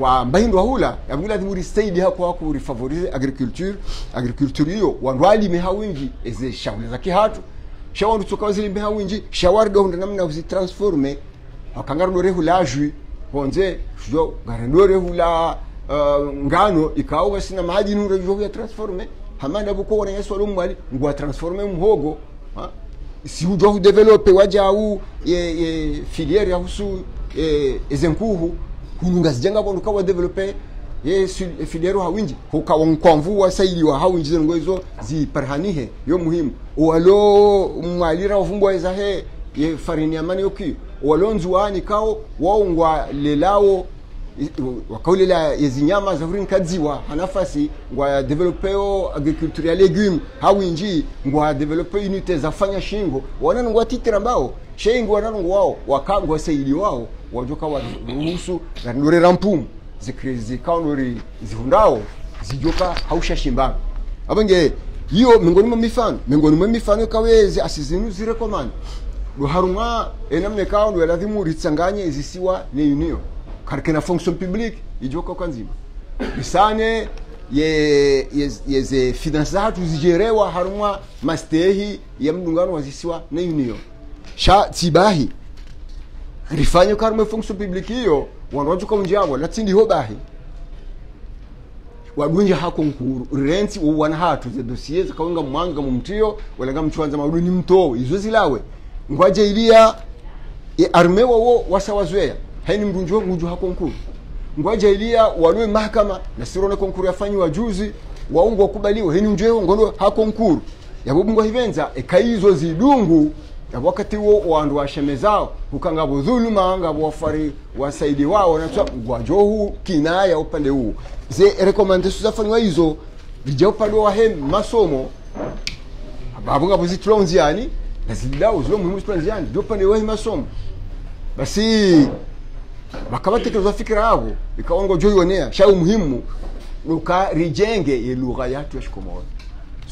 wa mbahindo hula yabula dhimuri saidi hako hako uri favorize agriculture agriculture hiyo wanwali mehawingi eze shauli za kihatu. Shawandu tukawa zili mehawingi shawari do namna uzitransforme akangaro dore hula ajwi honze shujo garendore hula uh, ngano ikawa sina maji nure jo ya transforme. Hamana buko wana yesu alumwali ngwa transforme mhogo si ujwa hudevelope waja au ye, ye filiere ya husu e, ezenkuhu hununga zijenga bondu kawa develope ye si- filiere hawinji hukawa nkwamvu wasaili wa hawinji zengo hizo ziparhanihe yo muhimu. Walo mwalira wavumbwa ezahe ye farini amani yoki walo nzuani kao waungwa lelao wakaulela yezinyama zahurini nkadziwa hanafasi ngwa developeo agriculture ya legume hawinji ngwa develope unite zafanya shingo. Wananungwa titira mbao sheingi wananu wao wakangwa saili wao wajoka wa ruhusu randorera mpumu zikri zikaondori zihundao zijoka hausha shimbana abange hiyo miongoni mwa mifano miongoni mwa mifano kaweze asizinu zirekomani. Duharumwa enamne kao ndo lazima ritsanganye zisiwa ne unio karikena fonction publique ijo kwa nzima bisane ye ye yeze finance zatu zijerewa harumwa mastehi ya mdungano wa zisiwa na union. Sha tibahi rifanye karumwe fonction publique hiyo wanwajuka unjabo latindi ho bahi. Wadunja hako nkuru renti wana hatu ze dossier zikawenga mwanga mumtio walenga mchwanza mauduni mtoo izo zilawe ngwaje ilia e arme wawo wasawazweya haini mrunjo wangu hako nkuru ngwaje ilia walwe mahakama na sirona konkuru yafanyi wajuzi waungu wakubaliwa haini ngono hako nkuru yabubungwa hivenza ekaizo zidungu ya wakati wo wandu washemezao ukangabo dhuluma ngabo wafari wasaidi wao. Na ngwajohu kinaya upande huu. Ze recommendation zafanywa hizo vijia upande wa hem masomo babu ngabo zitula nziani na zidawu zilo muhimu zitula nziani ndio upande wa hemi masomo. Basi bakabatekereza fikira yabo ngo jo yonea sha nuka rijenge ye lugha yatu ya shikomoro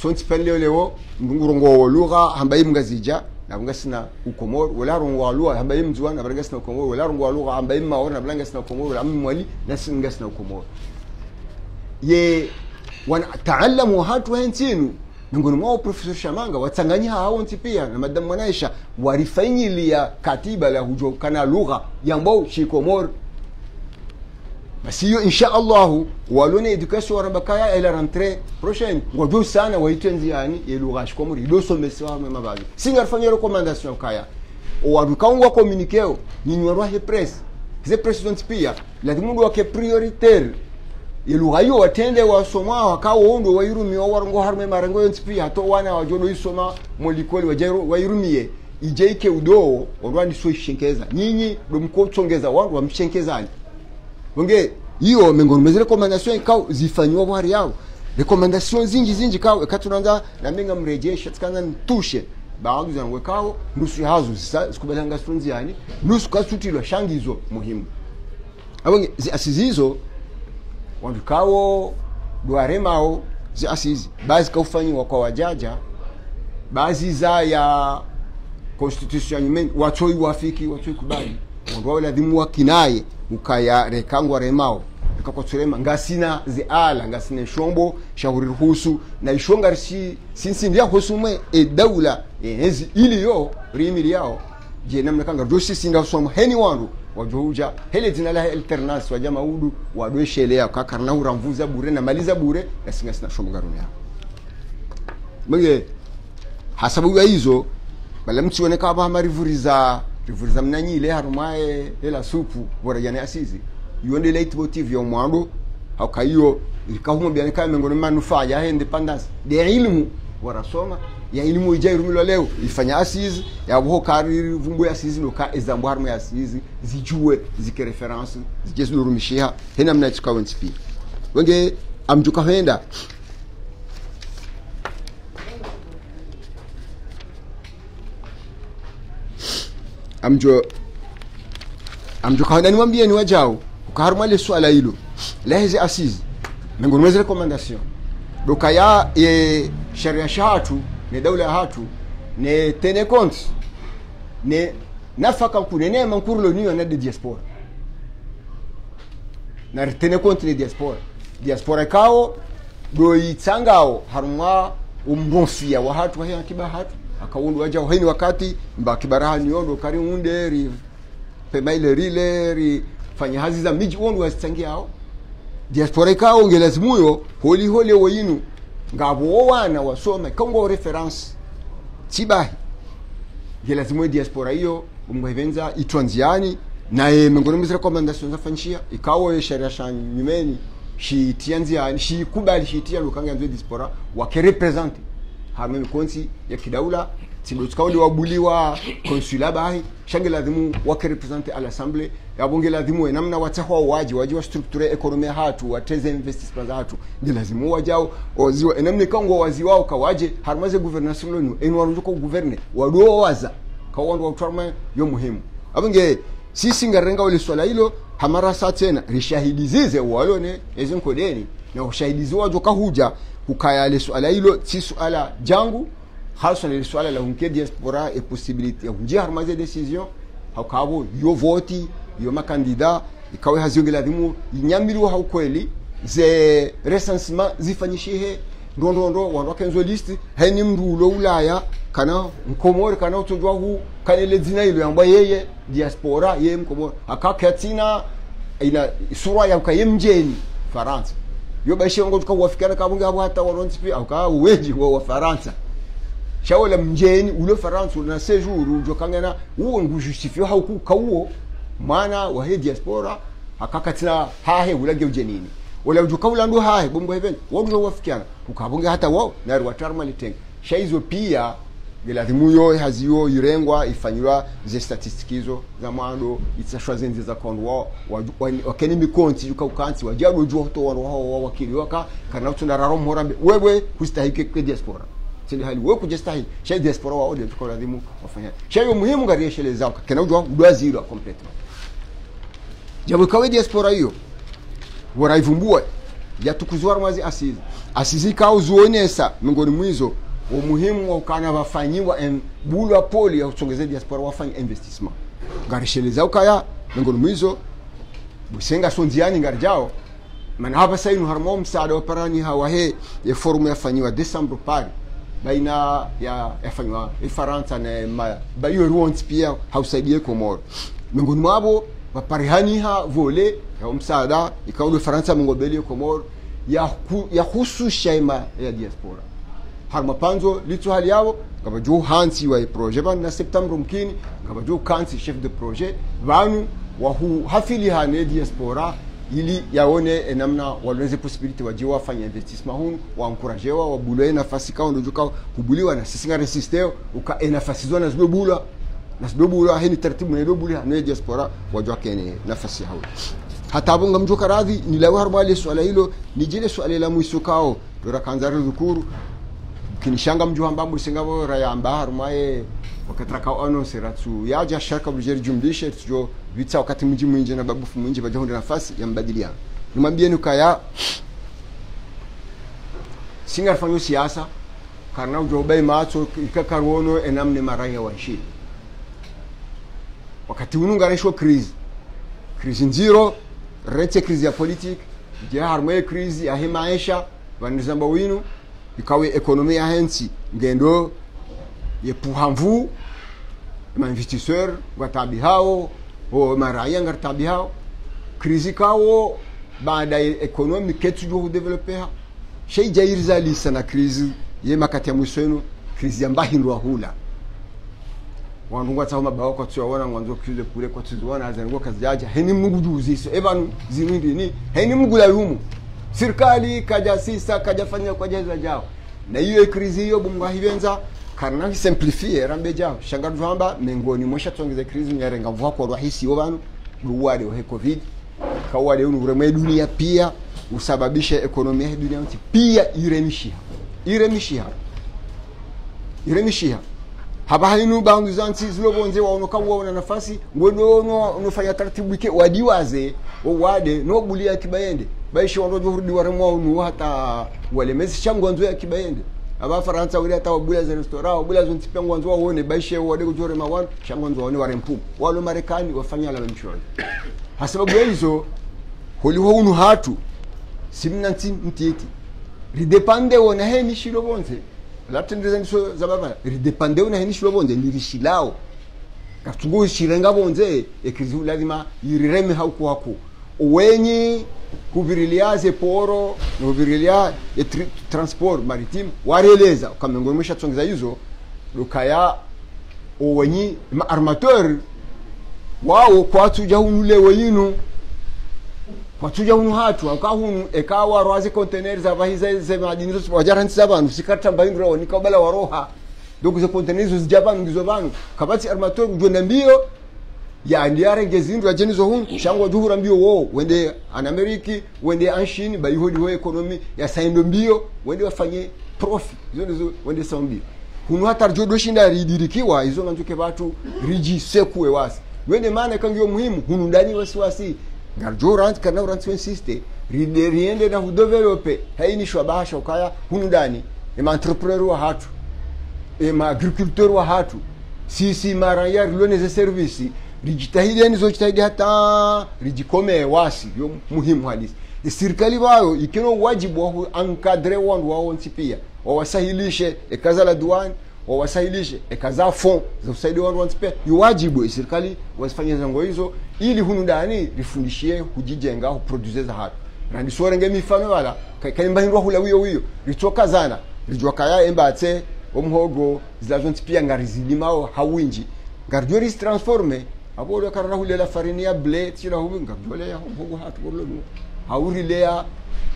so ntipende leo leo ndungurongo lugha hambayi mngazija nabanga sina ukomoro wala rongo lugha hambayi mzwana nabanga sina ukomoro wala rongo lugha hambayi maora nabanga sina ukomoro wala mwali na singa sina ukomoro ye wana taalamu hatu hentinu miongoni mwao profesa shamanga Watanganyika hao nti pia na madamu mwanaisha walifainyilia katiba la hujo kana lugha yambao shikomor basi insha allahu walone education warabakaya ila rentre prochaine. Ngojo sana waitwe nziani yelugha shikomor ido somesewa mema bali singarfanya recommendation kaya warukaungwa communiqueo nyinyi warwa he press. Ze president pia. Lazima ndo wake prioritaire yelugha hiyo watende wasoma wakawo ndo wairumia warongo harme marengo yonsipi hato to wana wajodo isoma molikoli wajero wairumie. Ijeike udo ondwani so ishenkeza. Nyinyi domkochongeza wandu wamshenkezani bonge hiyo miongoni mwa recommendation kao zifanywa bwari yao. Recommendation zingi zingi kao katunaanza na menga mrejesha tsikana ntushe baadhi zangu kao nusu hazo zikubalanga sunzi yani nusu kasutilwa shangizo muhimu. Abonge asizizo wandu kawo dwaremao zi asizi bazi kaufanyiwa kwa wajaja bazi za ya constitution yumen watoi wafiki watoi kubali. Wandu wao lazima wakinaye ukaya rekangwa remao ikakotsolema ngasina ziala ngasina shombo shauri ruhusu. Na ishonga rishi sinsi ndia hosumwe e daula e hezi ili yo rimili yao. Je namna kanga dosi singa somo heni wandu wajohuja hele jina la alternance waja maudu wadweshelea kakarna uramvuza bure na maliza bure na singa sina shomga runya mge hasabu ya hizo bala mtsione kaba marivuriza rivuriza mnanyile harumaye hela supu bora jana asizi. Yonde late ya yo hakaiyo kama miongoni manufaa ya independence de ilmu warasoma ya ilmu ija irumilwa leo ifanya asizi ya buho kari vumbu ya asizi loka ezambo harmu ya asizi zijue zike reference zije nurumishiha hena mna chuka wensipi wenge amjuka henda. Amjo amjo kawana ni mwambie ni wajao ukaharuma ile swala hilo la hizi asizi miongoni mwa recommendation doka ya e, sharia shatu ne hatu ne tene compte ne nafaka kune ne mankuru lo niyo na de diaspora. Na tene compte ne diaspora. Diaspora kao do itsangao harumwa umbonsi wa hatu wa kiba hatu. Akaundu waja haini wakati mba kibaraha niondo kari unde ri pemaile rile ri fanya hazi za miji ondu wasichangia hao diaspora kao ngelazimuyo holi holi woyinu ngabo wana wasome kongo reference chibahi. Ye lazima diaspora hiyo umwevenza itwanziani naye miongoni mwa recommendation zafanyishia ikawo sharia sha nyumeni shiitia nziani shikubali shiitia lukanga nzwe diaspora wakerepresente hamwe mikonsi ya kidaula tindo wabuliwa konsula bahi shange lazimu wakerepresente à l'assemblée yabonge lazimu namna watahwa waji waji wa structure economy hatu wateze investments hatu ndi lazimu wajao oziwa namna kango wazi wao kawaje harmaze gouvernance lonu enu warujuko governe waduo waza kawandu wa yo muhimu. Abunge sisi ngarenga wale swala hilo hamara saa tena rishahidizize walone ezinkodeni na ushahidizi wajo kahuja kukaya swala hilo si swala jangu hasa ni swala la unke diaspora e possibility ya harmaze decision. Hakabo yo voti yo makandida ikawe hazionge lazimu inyambiru haukweli ze recensement zifanyishihe. Ndondondo wandu wakenzo list heni mrulo ulaya kana mkomori kana utojwa hu kana ile dzina ilo yamba yeye diaspora yeye mkomori. Akakatina ina sura ya ukaye mjeni faransa. Yo bashi ngo tukawafikana kabunga hata waronti pia uka weji wa wa faransa shawala mjeni ulo faransa na séjour ujo kangana uwo ngujustifio hauku kauo mwana wa he diaspora akakatina hahe ulage ujenini wala ujuka ulandu hahe bombo heven wadu wafikiana ukabunga hata wao na watarma litenga shaizo pia gelazimu yo haziyo irengwa ifanywa ze statistikizo za mwando itsashwa zenze za kondo wao. Wakeni mikonti yuka ukanti wajalo jua to wanu wao wakili waka kana utunda raro horambe wewe kustahiki kwa diaspora sindi hali wewe kujistahili shay diaspora wao ndio tukao lazima wafanya. Shay muhimu gari shele zao. Kana ujua udwa zero completely jabu kawe diaspora hiyo waraivumbua yatukuzwa mwazi asizi. Asizi kao zuonesa miongoni mwizo umuhimu wa ukana wafanyiwa bulwa poli ya kusongeza diaspora wafanye investissement zao kaya miongoni mwizo busenga sonziani ngarjao mana hapa sainu harmo msaada parani hawa he ya forum yafanyiwa December pari baina ya yafanywa Faransa na ma bayo ruont pia hausaidie Komoro miongoni mwabo waparihaniha vole ya msaada ikawa Faransa mngobeli Komoro ya ku, ya husu shaima ya diaspora. Har mapanzo litu hali yao ngaba jo hansi wa projet ban na septembre mkini ngaba jo kansi chef de projet vanu wa hu hafili hane diaspora ili yaone namna walweze possibility waje wafanya investissement hunu wankurajewa wabulwe nafasi kao ndio kao kubuliwa na sisi ngare sisteo uka nafasi zona zibe bula na zibe bula hini taratibu ne bula ne diaspora wajwa kene nafasi hao hata bonga mjuka radhi ni lawa ile swala hilo ni jile swala la mwiso kao dora kanzari dhukuru kinishanga mju hamba singavo raya amba harmaye wakatraka ono seratu yaja shaka bujeri jumlishe tujo vitsa wakati mji mwinje na babu mwinje bajahonda nafasi ya mbadiliano. Nimwambie nukaya singa fanyo siasa karna ujobai maato ikakaruono enamne maraya wanshi wakati unu ngaresho krizi krizi nziro rete krizi ya politik je harmaye krizi ya himaisha vanizamba winu ikawe ekonomi ya hensi ngendo yepuhamvu mainvestisseur watabi hao o maraya ngar tabia krizi kawo baada ya ekonomi ketu jo developer ha shay jair zali sana krizi ye makati ya mwisho krizi ya mbahindwa hula. Wanungwa tsama bawo kwa tswa wana ngwanzo krizi kule kwa tswa wana kazi yaja heni mungu juziso evan zinindi ni. Heni mungu la yumu. Serikali kaja sisa kaja fanya kwa jaza jao. Na hiyo krizi hiyo bumba hivenza karna simplifie rambe jao shanga dvamba mengoni mosha tongeza krizi nyarenga mvua kwa rahisi yo banu. Duwade wa covid. Kawade unu ureme dunia pia usababishe ekonomia ya dunia yote. Pia iremishia. Iremishia. Iremishia. Haba hainu bangu zanti zilo bonze waono kawa wana nafasi ngono unofanya taratibu ke wadiwaze wade no bulia kibayende. Baishi wando johurudi waremwa unu hata wale mesi changu anzo ya kibayende aba faransa wili hata wabula za restora wabula zo ntipe ngwanzo waone baishi wade kujore mawan changu anzo waone warempu walo marekani wafanya la mchoro hasababu holi ho unu hatu simnanti mtieti ridepande wona heni shilo bonze. Latendeza ndiso zababa ridepande wona heni shilo bonze ndirishilao katungu shirenga bonze ekizu lazima yirireme hauku wako wenyi kuvirilia zeporo nuvirilia kuvirilia ya transport maritime. Wareleza kamengomesha tsongeza hizo lukaya owenyi ma armateur wao kwatuja hunu lewe yinu. Kwatsuja hunu hatu aka hunu ekawa rwazi container za vahiza ze madini zo wajaranti za bantu sikata mbaindro woni nikabala waroha. Donc ze container zo zijaba ngizo banu kabati armateur ujonda mbio ya ndiare ngezindu ajeni zo hunu shango juhura mbio wo wende anameriki wende anshini bayi hodi ho ekonomi ya saindo mbio wende wafanye profi izo ndizo wende sawa hunu hata rjodo shinda ridirikiwa izo nganjuke watu riji sekuwe wasi. Wende maana kangio muhimu hunu ndani wasiwasi. Garjo rant kana rant insiste ride riende na hudevelope haini shwa bahasha ukaya hunu ndani. Ema entrepreneur wa hatu ema agriculteur wa hatu sisi mara ya riloneze service rijitahidi yani zojitahidi hata lijikomee wasi yo muhimu hadisi e serikali vayo ikino wajibu wa ankadre wandu wao nsi pia. Wawasahilishe ekaza la duani wawasahilishe ekaza fond za kusaidia wandu wansi pia. Yo wajibu e serikali wazifanye zango hizo ili hunu dani rifundishie hujijenga huproduce za hatu randisorenge mifano wala kaimba hindwa hula wiyo wiyo ritoka zana rijwa kaya embatse omhogo zilazonsi pia ngarizidimao hawinji. Ngarjo risitransforme abolo karara hulela farini ya ble tila hubi ngarjole ya hogo hatu bolo nu hawurile ya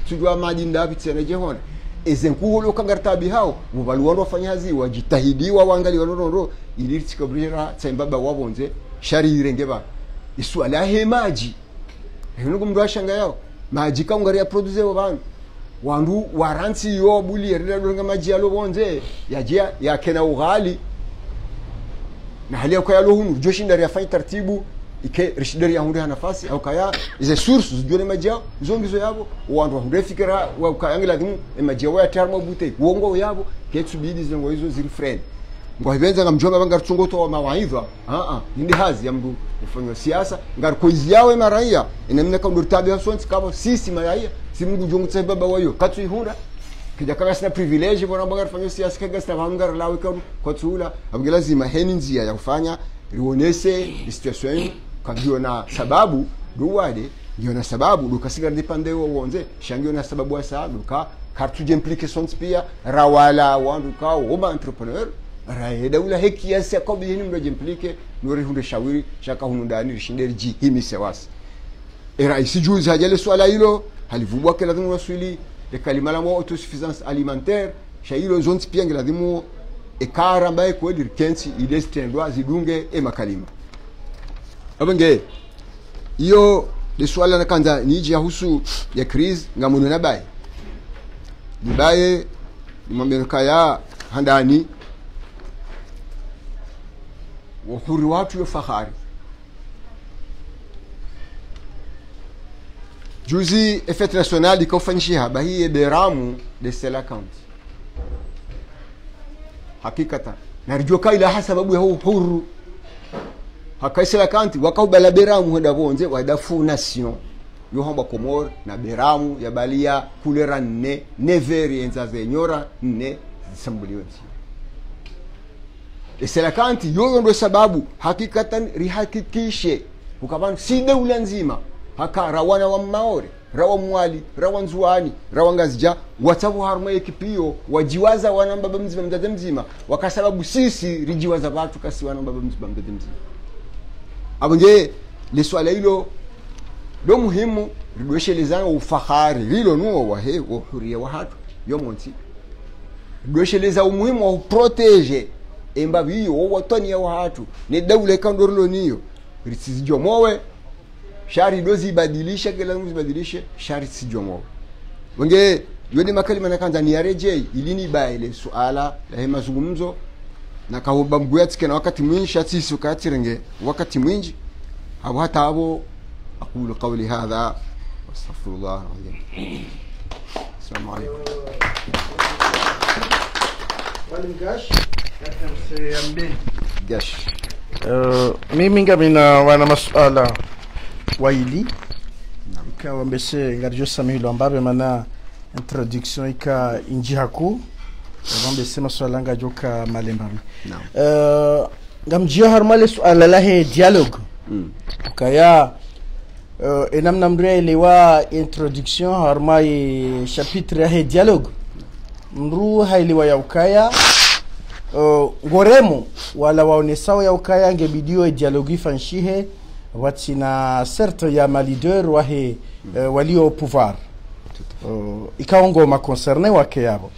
tujwa maji ndapi tsene jehona ezenkuholo kangartabi hao mubaluwando wafanya hazi wajitahidiwa wangali wanorondo ili tsikabrijera tsembaba wabonze shari irenge ba. Iswala he maji. Heno kumdu ashanga yao maji kaungari ya produce wa bantu wandu waransi yo buli longa maji yalo bonze yajia yakena ughali na hali yako yalo hunu joshi ndari afanye taratibu ike rishidari ya hundi nafasi au kaya ize source zijone majao zongizo yabo wandu hundi fikira wa kayangila dimu e majao ya tarmo bute uongo yabo ketsu bidi zengo hizo ziri friend ngo hibenza ngamjomba banga wangar to mawaidha a a ndi hazi ya mdu ufanya siasa. Ngar koizi yawe maraia inamna kama ndurtabi hasonsi kama sisi maraia si mungu jongu baba wayo katu ihunda kija kanga sina privilege bona banga fanya siasa kanga sina vanga lawe kam kwa tsula abge lazima heni njia ya kufanya rionese situation. Kagio na sababu duwade ndio na sababu dukasiga ndipande wo wonze shangio na sababu wa sa kartu kartuje implications pia rawala wandu ka oba entrepreneur raye daula heki ya sia ko bihini mdo jimplike nuri hunde shawiri shaka hunu ndani rishinderi ji himi sewasi era isi juzi hajale swala hilo halivubwa kila dhimu waswili de mwa autosuffisance alimentaire shailo zonti pia ngiladhimu ekara ambaye kweli kensi idestendwa zidunge emakalima makalima. Abenge iyo de nakanza na kanza niji ya husu ya kriz ngamuno na baye nibaye nimwambia kaya handani wahuri watu yo fahari juzi efete national ikaufanyishia haba hii eberamu de sela county. Hakikata narijoka ilaha sababu ya uhuru hakaisela county wakaubala beramu heda bonze wadafu nation yohomba komor na beramu yabalia kulera nne neveri enza zenyora nne zisambuliwe msi esela kanti yoyo ndo sababu. Hakikatan rihakikishe. Ukavanu si deula nzima haka rawana wa maori rawa mwali rawa nzuani rawa ngazija watsavu harumwa ekipio wajiwaza wana baba mzima mdade mzima wakasababu sisi rijiwaza vatu kasi wana baba mzima. Mdade mzima abonge liswala hilo do muhimu ridweshelezana ufahari lilo nuwo wahe wohuria wa hatu yomonsi ridwesheleza umuhimu wa uproteje embabi iyo wowatonia wa hatu ni daula ikandorilo niyo risizijomowe shari dozi zibadilisha kila mtu zibadilishe. Shari sijomo wenge yoni makalima nakanza ni yareje ilini ba ile suala la hema mazungumzo. Na kahoba mguyatike na wakati mwingi shatisi ukatirenge wakati mwinji abo hata abo aqulu qawli hadha. Wastaghfirullah alazim. Assalamu alaikum. Mwalimu Gash, katika msee gash. Uh, mimi ngamina wana masuala waili ika wambese ngarijo samihilo ambabe mana introduction ika inji haku. Wambese mbese masuala ngajoka malembabi naam. Uh, ngamjio harmale suala lahe dialogue. Mm. kaya uh, enamna mndu yaelewa introduction harma ye chapitre yahe dialogue. Mru haelewa ya ukaya uh, ngoremo wala waonesawa ya ukaya ngebidiwe e dialogue ifanshihe watina certes ya malideur wahe uh, walio pouvoir. Uh, ikaongoma concerne wake yabo.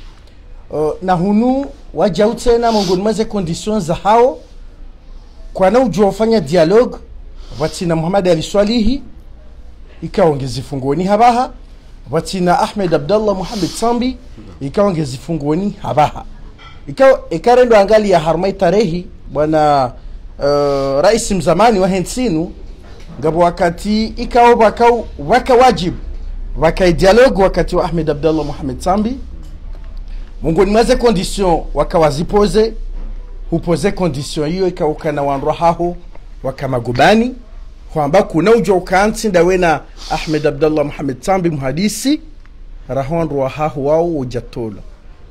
Uh, na hunu wajau tena mongoni mwaze conditions za hao kwana ujua ufanya dialogue watina muhammad ali swalihi ikaongeza funguoni habaha. Watina ahmed abdallah muhammad sambi ikaongeza funguoni habaha. Ikawa ikarendo angali ya harmai tarehi bwana uh, rais mzamani wa hensinu ngabo wakati ikawo wakau waka wajib. Wakai dialogue wakati wa ahmed abdallah Mohamed sambi. Mungoni mwaze condition wakawazipoze hupoze condition hiyo ikaukana wanrwa haho wakamagubani kwamba kuna ujo ukaansinda wena ahmed abdallah Mohamed sambi muhadisi. Rahonrwa haho wao ujatola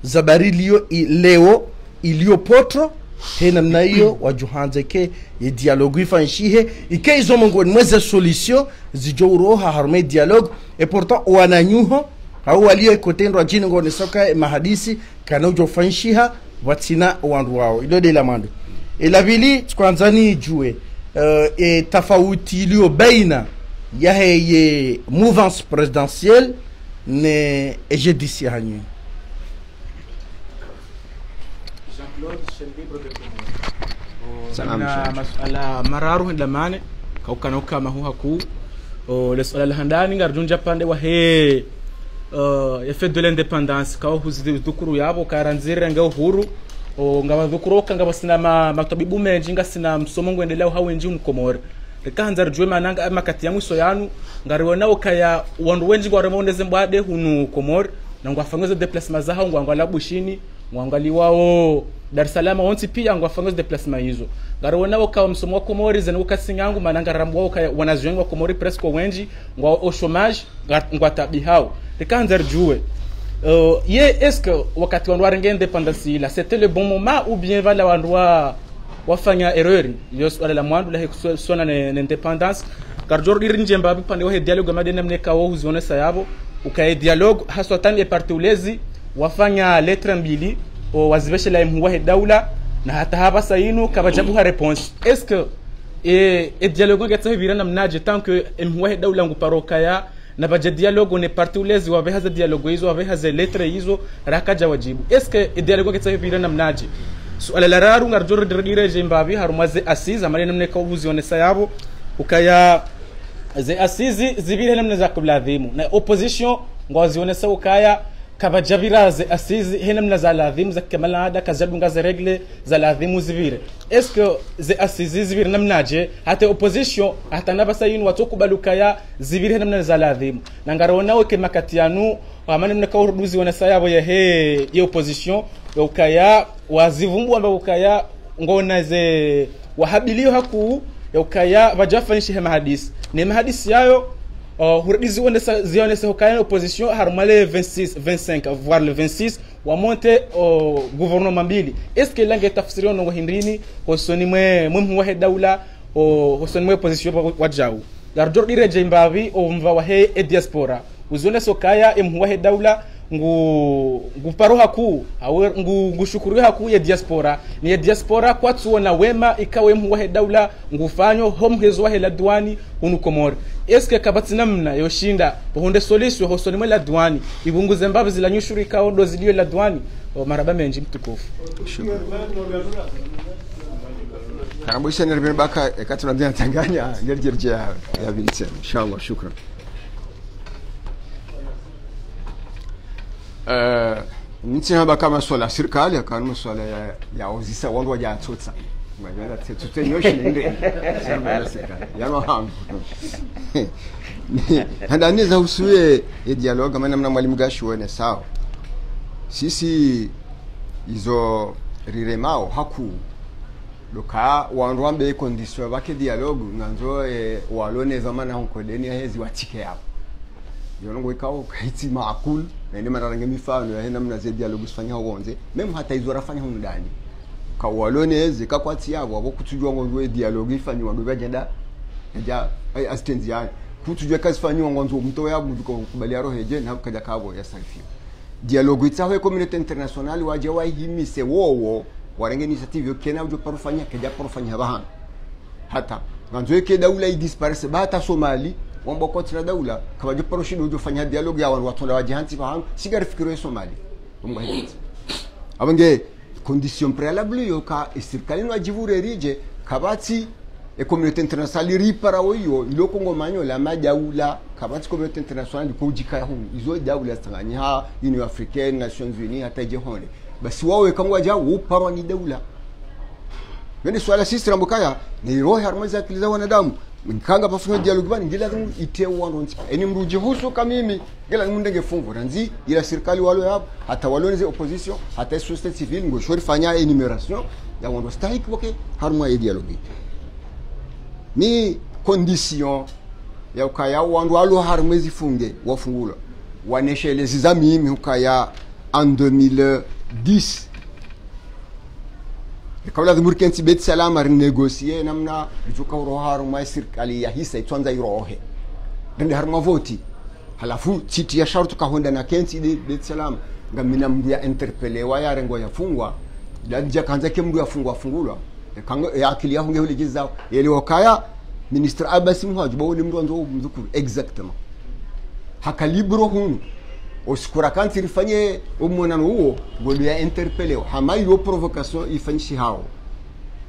zabari liyo leo iliyopotro he namna hiyo wajuhanze ke ye dialogue ifanshihe. Ike izo mongoni mweze solution zijo uroha harume dialogue. Et pourtant wananyuho au walio ikotendwa jini ngoni soka mahadisi kana ujo fanshiha watina wandu wao. Ilo de la mando ila vili kwanzani ijue uh, e tafauti iliyo baina yahe ye mouvance présidentielle ne ejedisi hanyu Salam, na Sheikh. Masala mararu henda mane. Kaukana ukama hu haku o le handani pande wa he. Uh, ya fête de l'indépendance kawa huzi dhukuru yabo karanzirira nga uhuru. O nga wadhukuroka nga basina ma matabibu menji nga sina msomo ngwendelea hawe nji mkomore. Rekahanza rujwe mananga amakati ya mwiso yanu ngariwona kaya wandu wenji ngwaremaoneze mbwade hunu komore. Na ngwafangoze déplacement zaho ngwangwala bushini ngwangaliwao dar es salaam wonsi pia ngwafangoze déplacement hizo. Ngariwona ukawa msomo wa komori zene ukasinyangu mana ramu wao wanazioni wa komori presque wenji ngwa au chômage ngwa tabihao hao. Rekahanza rujwe Uh, ye est-ce que wakati wandu warenga independence ila c'était le bon moment ou bien vala wandu wa wafanya erreur? Yo swala la mwandu la heku- swana ne, independence. Karjor diri njemba bi pande wa dialogue amade namne kawo huzione sayabo ukae dialogue haswa tani e parti ulezi wafanya letra mbili o waziveshe la mhuwa he daula na hata hapa sainu kabajabu ha reponse eske e, e, e dialogue hivira namnaje tant que mhuwa he daula nguparoka ya na baje dialogue ne parti ulezi wabe haza dialogue hizo wabe haza letre hizo rakaja wajibu. Est-ce que e dialogue ngetsa hibira namnaje suala la raru ngar jor dire jembabi harumaze na namne uvuzi uzionesa yabo ukaya ze asizi zibire namne kubla kubladhimu. Na opposition ngwazionesa ukaya kabajabira ze asizi henamna za ladhimu za kemalada kazadunga za regle za ladhimu zivire. Que ze asizi zivire namnaje hata opposition hata nabasa yinu watokubalukaya zivire mna za ladhimu na ngaronao ke makatianu wamane mna kauruduzi wanasayabo ya he ye opposition ya ukaya wazivumbu amba ukaya ngona ze wahabilio haku ya ukaya vajafanishi hema mahadisi. Ne mahadisi yayo uh, huradizi wonde zionese ukaya opposition harumale 26 25 voire le 26 wamonte uh, gouvernement mbili est ce que lange tafsiri ono hindrini hosoni mwe mwe mwa he daula o hosoni mwe opposition wajau garjor dire jembavi o mva wa he e diaspora. Uzone sokaya emhuwa he daula ngu nguparo haku awe ngu ngushukuru haku ya diaspora. Ni ya diaspora kwatsuo na wema ikawe mwa he daula ngufanyo hom hezo wa he la duani hunu komori. Eske kabati namna yoshinda pohonde solution hosoni la duani. Ibunguze mbavu zila nyushuri kao ndo zilio la duani. O maraba menji mtukufu. Karibu sana nirbini Baka ekati dina Tanganya ngerjerje ya ya inshallah shukran eh nitsi haba kama swala ya serikali akana maswala ya ya uzisa wandu waja tsotsa magana tsotsa yoshi ndio serikali. Yana hamu handa niza usuye ya dialogue. Kama namna mwalimu gashi wene sawa. Sisi izo riremao haku. Loka wandu wambe condition bake dialogue nganzo e, walone zamana honkodeni hezi watike yapo yonongo ikao kaiti maakul na ndio mararange mifano ya hena ze dialogue sifanya wonze meme hata hizo rafanya huko ndani. Ka walone hezi kakwati yabo abo kutujwa ngo dialogue ifanywa ndo bajenda ja assistant ya kutujwa kazi fanywa ngo mto yabo kubali ya roho je na kaja kabo ya safi dialogue itsaho community international waje waihimise wowo warenge initiative yo kena ujo parufanya kaja parufanya bahana. Hata nganzo yake daula idisparese bata somali wamba kotra daula kama jo parushido ujo fanya dialogue ya watu na wajihanti bahana sigari fikiro somali. Umba hizi abange condition préalable yo ka serikali no ajivure rije kabati e communauté internationale ripara oyo iloko ngomanyo la majaula kabati communauté internationale ko jika hu izo daula tanganya ha union africaine nations unies hata jehone basi wao kangwa ja uparwa ni daula. Yoni swala sisi rambukaya ni roho harmoniza akili za wanadamu nkanga pafuna dialogue bani ngila zangu ite wano nti eni mruji husu ngila mimi ndenge fungo ranzi ila serikali walo ya hata walo ni opposition hata société civile ngo shori fanya enumeration ya wando stahiki wake harumwa ye dialogue. Ni condition ya ukaya wandu walo harmezi funge wafungula waneshelezi za mimi ukaya en 2010 kabla dhumur kenti bet salama rinegosie namna ijuka uroharu mai serikali ya hisa itwanza irohe. Rende haru voti halafu chiti ya sharu tukahonda na kenti de bet salama ngamina mndu ya interpele wa ya rengo yafungwa. Danja kanza ke mndu yafungwa fungulwa. Kango ya akili ya hunge huligiza yeli wakaya ministre abasi muhaju bawoni mndu anzo mzukuru exactement. Hakalibro hunu osikura kanti rifanye umonano huo godo ya interpele hama yo provocation ifanyishi hao.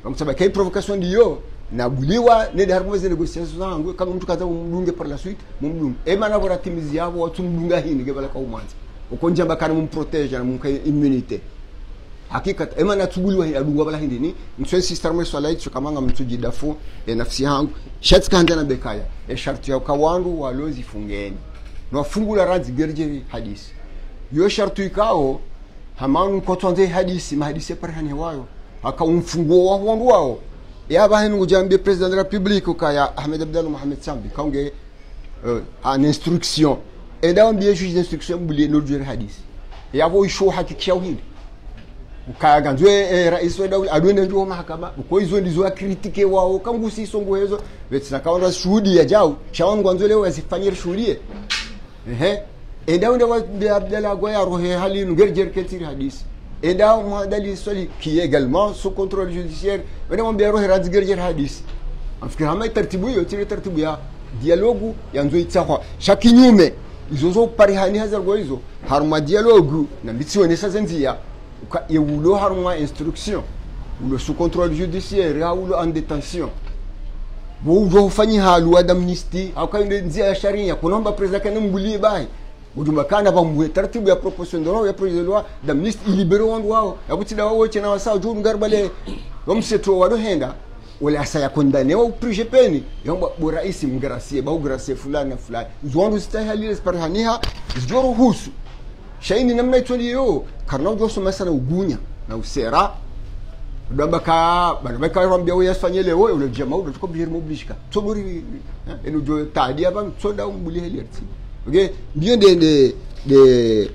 Bamusaba kai provocation ndiyo nabuliwa ne dar mo zene négociation zangu kama mtu kaza umdunge par la suite mumdunge e mana bora timizi yabo watu mdunga hini gebala kwa umanza ukonja bakana mumprotege na mumkai immunity. Hakika e mana tubuliwa hini adunga bala hindi ni. Mtu sister mwe swala hicho kama nga mtu jidafu e nafsi yangu shatska handa na bekaya e sharti ya kawandu walozi fungeni nwafungula radzi gerjevi hadisi. Yo shartu ikao hamanu nkotwanze hadisi mahadisi aka umfunguo wa wandu wao. Yaba henu kujambia president de la republique kaya Ahmed Abdallah Mohamed Sambi kaunge uh, an instruction. Eda wambie juge d'instruction mbuli no jeri hadisi yavo isho hakikisha uhindi. Ukaya ganzwe eh, rais wa dawla adwende ndio mahakama ko hizo ndizo akritike wao kangusi songo hezo. Vetsa kawa shuhudi ya jao shawangu ganzwe leo asifanyire shuhudie ehe. Enda wanda wa de abdallah goya rohe hali ngir jer ketiri hadis. Enda mo dali soli qui est également sous contrôle judiciaire. Wanda mo biaro herad ngir jer hadis. Afikiri hama tartibu hiyo tiri tartibu ya dialogu yanzo itsahwa shakinyume izo zo parihani hazar go izo. Haruma dialogu na mbitsi wone sazenzia uka yewulo haruma instruction. Ulo sous contrôle judiciaire ha ulo en détention bo ufanyi halu wa damnisti au ndio nzia ya sharia. Kunomba president kana mbulie bai. Uduma kana ba mwe taratibu ya proposition de loi ya projet loi d'amnesty ilibero wangu wao. Yabutida wao wote na wasao juu ngarbale wamseto wado henda. Wala asa ya kondane wa prije peni. Yomba bo rais mgracie ba ugracie fulani na fulani. Stahili lesparhaniha zjoro husu. Shaini namna itwaliyo yo. Karna joso masana ugunya na usera damba ka bana ba ka rambia wo yasfanye le wo le jama wo ko bir mo blishka to buri eno jo tadia bam so da um buli helerti de de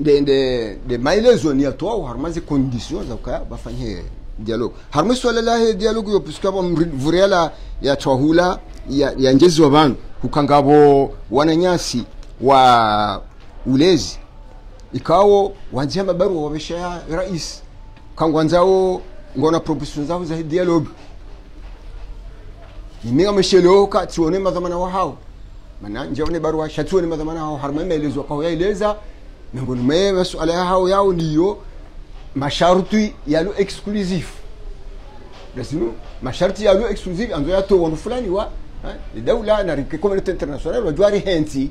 de de condition za dialogue. La dialogue yo puisque ba vuriala ya ya, ya njezi wa hukangabo wananyasi wa ulezi. Ikawo wanzia mabarua wabesha rais kangwanzao ngona proposition zao za dialogue. Niminga meshelo ka tuone madhamana wa hao. Mana njaone barua shatuone madhamana hao. Harma maelezo kwa yaeleza miongoni mwa masuala ya hao yao ndiyo masharti yalo exclusif lazima masharti yalo exclusif anzo yato wandu fulani wa daula na community international wajwari henti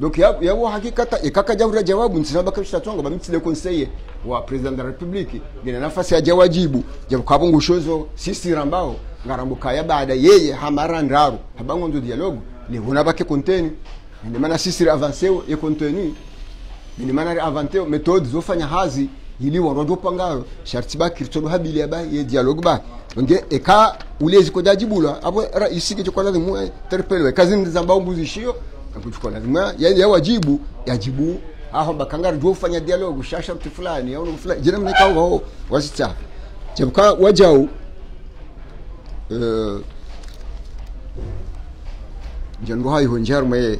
donc ya ya wa hakikata ikaka jawra jawabu ntsina bakashita tonga bamitsile conseiller wa president de la republique ngina nafasi ya jawajibu jabu kabungu shozo sisi rambao ngarambo kaya baada yeye hamara ndaru habango ndo dialogue le hona bake konteni. Ndi mana sisi avancé e contenu ndi mana avante méthode zo fanya hazi ili warojo pangaro sharti ba kirtodo habili ya ba ye dialogue ba. Nge eka ulezi kojajibula abo raisi ke ni mu terpelwe kazi ndizamba mbuzishio kuchukua lazima ya, ya wajibu yajibu. Aho bakangara ndio ufanya dialogue shasha mtu fulani au mtu fulani. Jina mnaika wao wasita jabka wajau uh, jango hayo honjar me